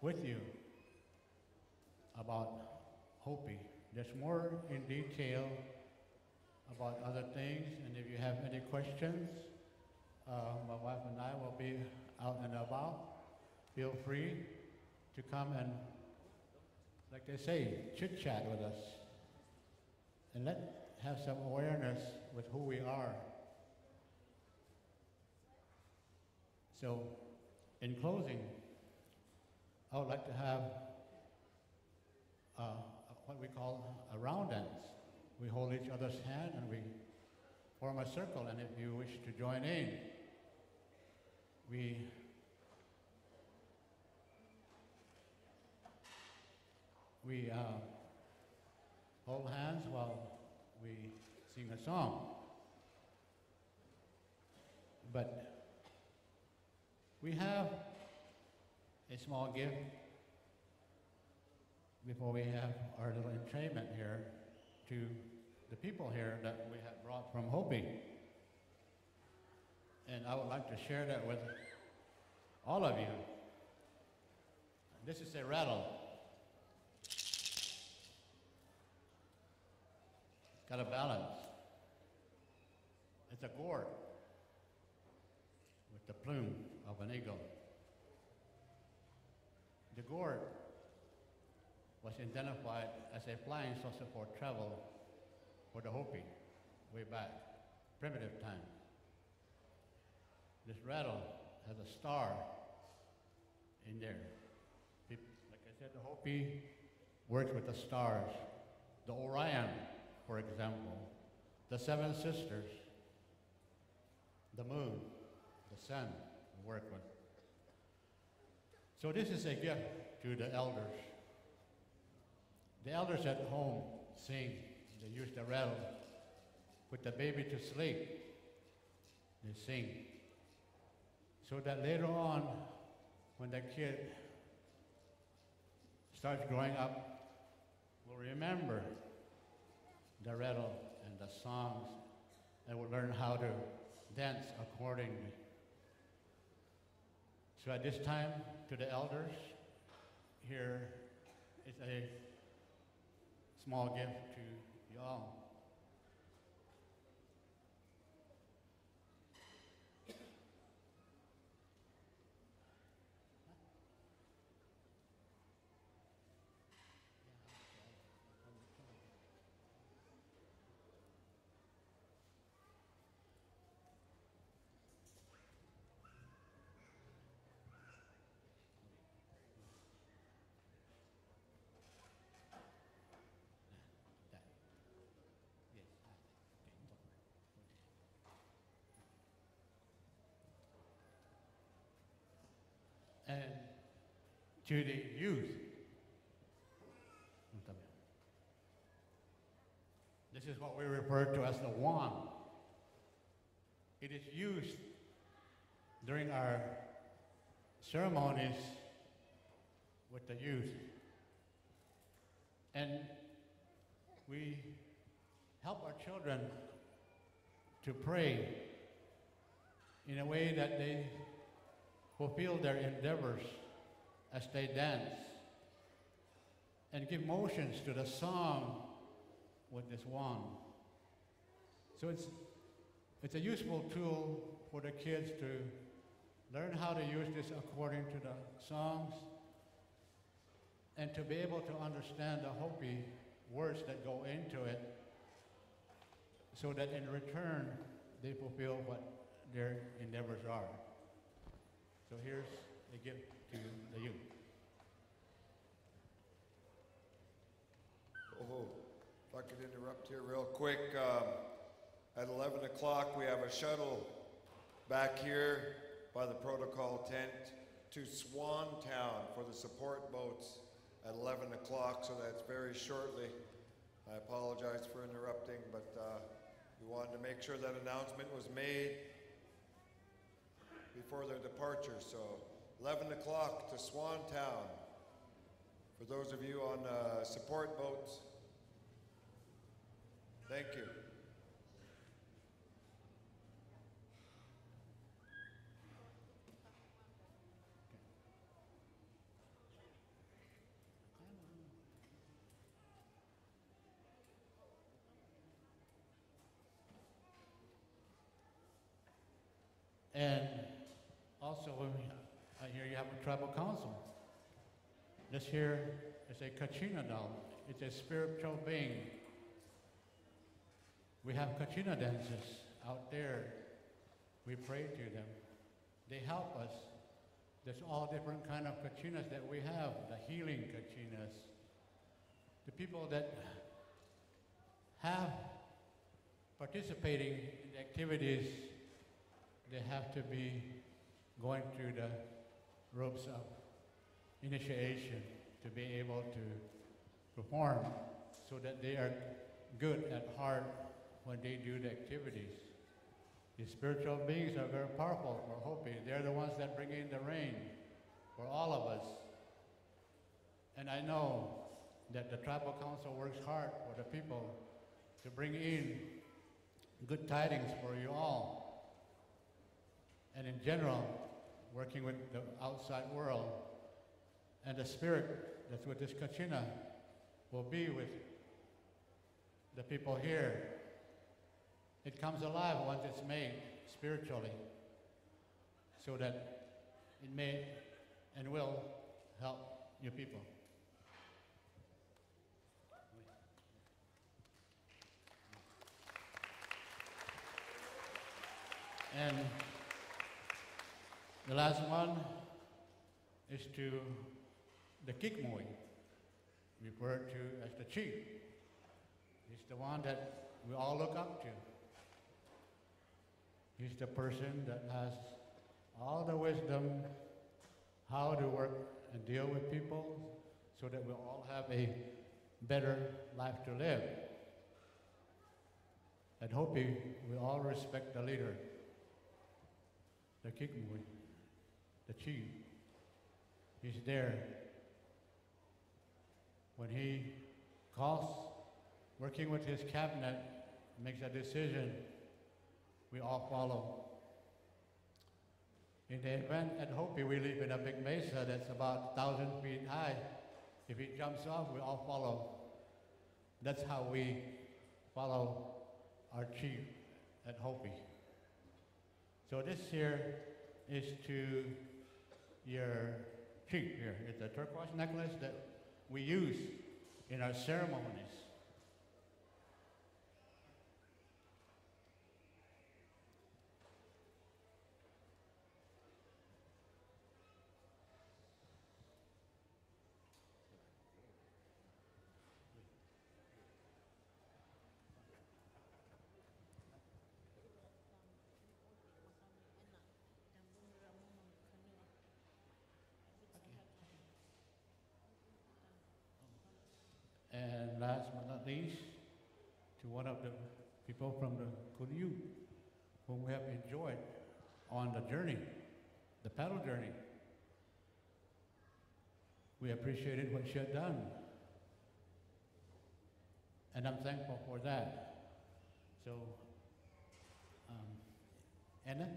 K: with you about Hopi. There's more in detail about other things, and if you have any questions, uh, my wife and I will be out and about. Feel free to come and, like they say, chit chat with us, and let have some awareness with who we are. So, in closing, I would like to have uh, what we call a round dance. We hold each other's hand and we form a circle, and if you wish to join in, we we uh, hold hands while we sing a song. But we have a small gift before we have our little entertainment here to the people here that we have brought from Hopi. And I would like to share that with all of you. This is a rattle. Got a balance. It's a gourd with the plume of an eagle. The gourd was identified as a flying saucer for travel for the Hopi way back, primitive times. This rattle has a star in there. Like I said, the Hopi works with the stars. The Orion, for example, the seven sisters, the moon, the sun, work with. So this is a gift to the elders. The elders at home sing. They use the rattle. Put the baby to sleep. They sing. So that later on, when the kid starts growing up, will remember the rattle and the songs and will learn how to dance accordingly. So at this time, to the elders, here is a small gift to you and to the youth. This is what we refer to as the wand. It is used during our ceremonies with the youth. And we help our children to pray in a way that they fulfill their endeavors as they dance and give motions to the song with this wand. So it's, it's a useful tool for the kids to learn how to use this according to the songs and to be able to understand the Hopi words that go into it so that in return they fulfill what their endeavors are. So here's a gift to the youth.
H: Oh, if I could interrupt here real quick. Um, at 11 o'clock, we have a shuttle back here by the protocol tent to Swan Town for the support boats at 11 o'clock, so that's very shortly. I apologize for interrupting, but uh, we wanted to make sure that announcement was made before their departure. So 11 o'clock to Swan Town. For those of you on uh, support boats, thank you.
K: And also, I hear you have a tribal council. This here is a Kachina doll. It's a spiritual being. We have Kachina dances out there. We pray to them. They help us. There's all different kind of Kachinas that we have, the healing Kachinas. The people that have participating in activities they have to be going through the ropes of initiation to be able to perform so that they are good at heart when they do the activities. The spiritual beings are very powerful for Hopi. They're the ones that bring in the rain for all of us. And I know that the tribal council works hard for the people to bring in good tidings for you all and in general, working with the outside world. And the spirit that's with this Kachina will be with the people here. It comes alive once it's made spiritually, so that it may and will help your people. And the last one is to the Kikmongwi, referred to as the chief. He's the one that we all look up to. He's the person that has all the wisdom how to work and deal with people so that we all have a better life to live. And hoping we all respect the leader, the Kikmongwi the chief. He's there. When he calls, working with his cabinet, makes a decision, we all follow. In the event at Hopi, we live in a big mesa that's about 1,000 feet high. If he jumps off, we all follow. That's how we follow our chief at Hopi. So this here is to your here. It's a turquoise necklace that we use in our ceremonies. Last but not least, to one of the people from the Quileute, whom we have enjoyed on the journey, the paddle journey. We appreciated what she had done. And I'm thankful for that. So, um, Anna?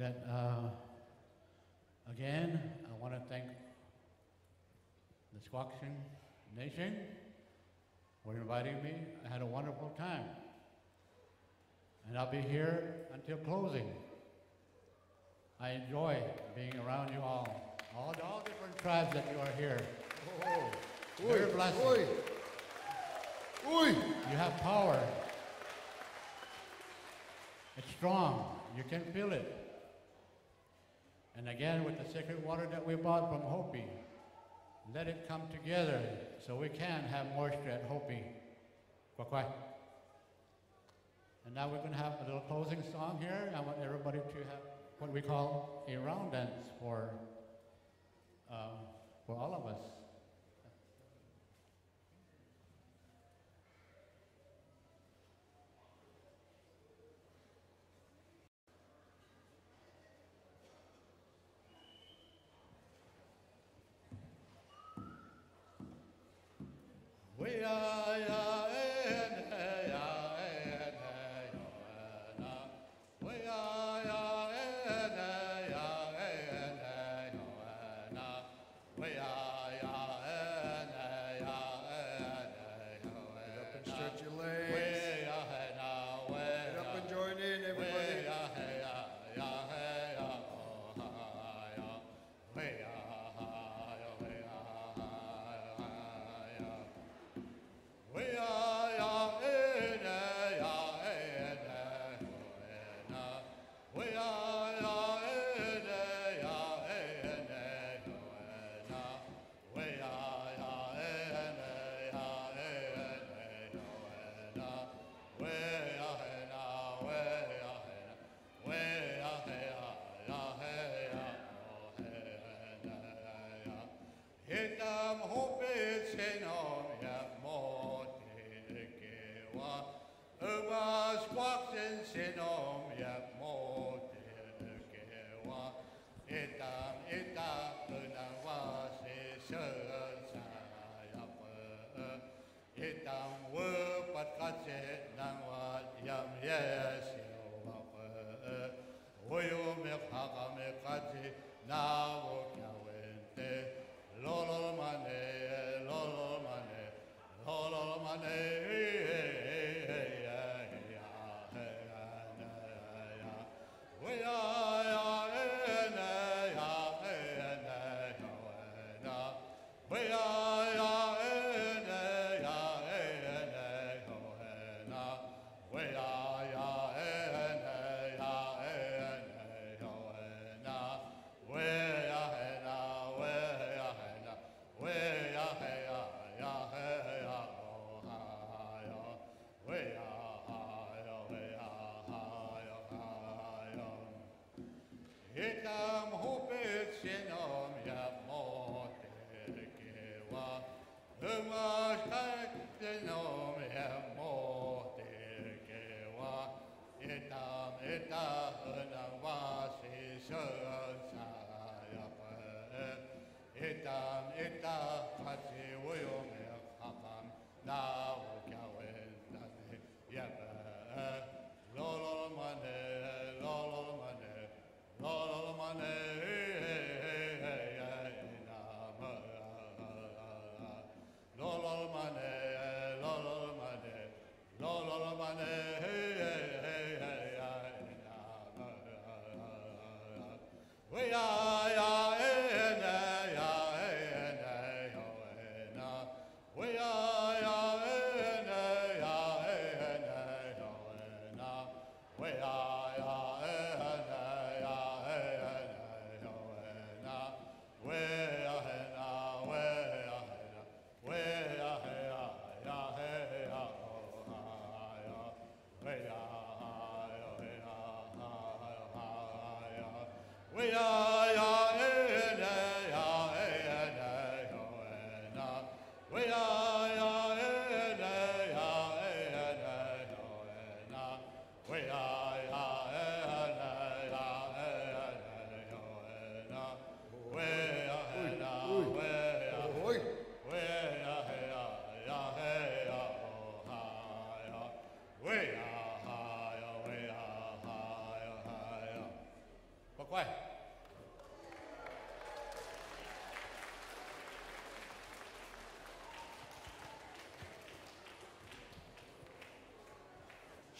K: That, uh, again, I want to thank the Squaxin Nation for inviting me. I had a wonderful time. And I'll be here until closing. I enjoy being around you all, all, all different tribes that you are here.
H: Oh, oi,
K: blessed. You have power. It's strong. You can feel it. And again, with the sacred water that we bought from Hopi, let it come together so we can have moisture at Hopi. Kwakwai. And now we're going to have a little closing song here. I want everybody to have what we call a round dance for, um, for all of us. We are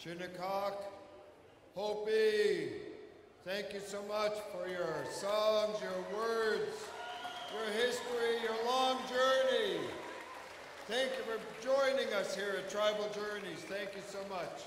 H: Shinnecock, Hopi, thank you so much for your songs, your words, your history, your long journey. Thank you for joining us here at Tribal Journeys. Thank you so much.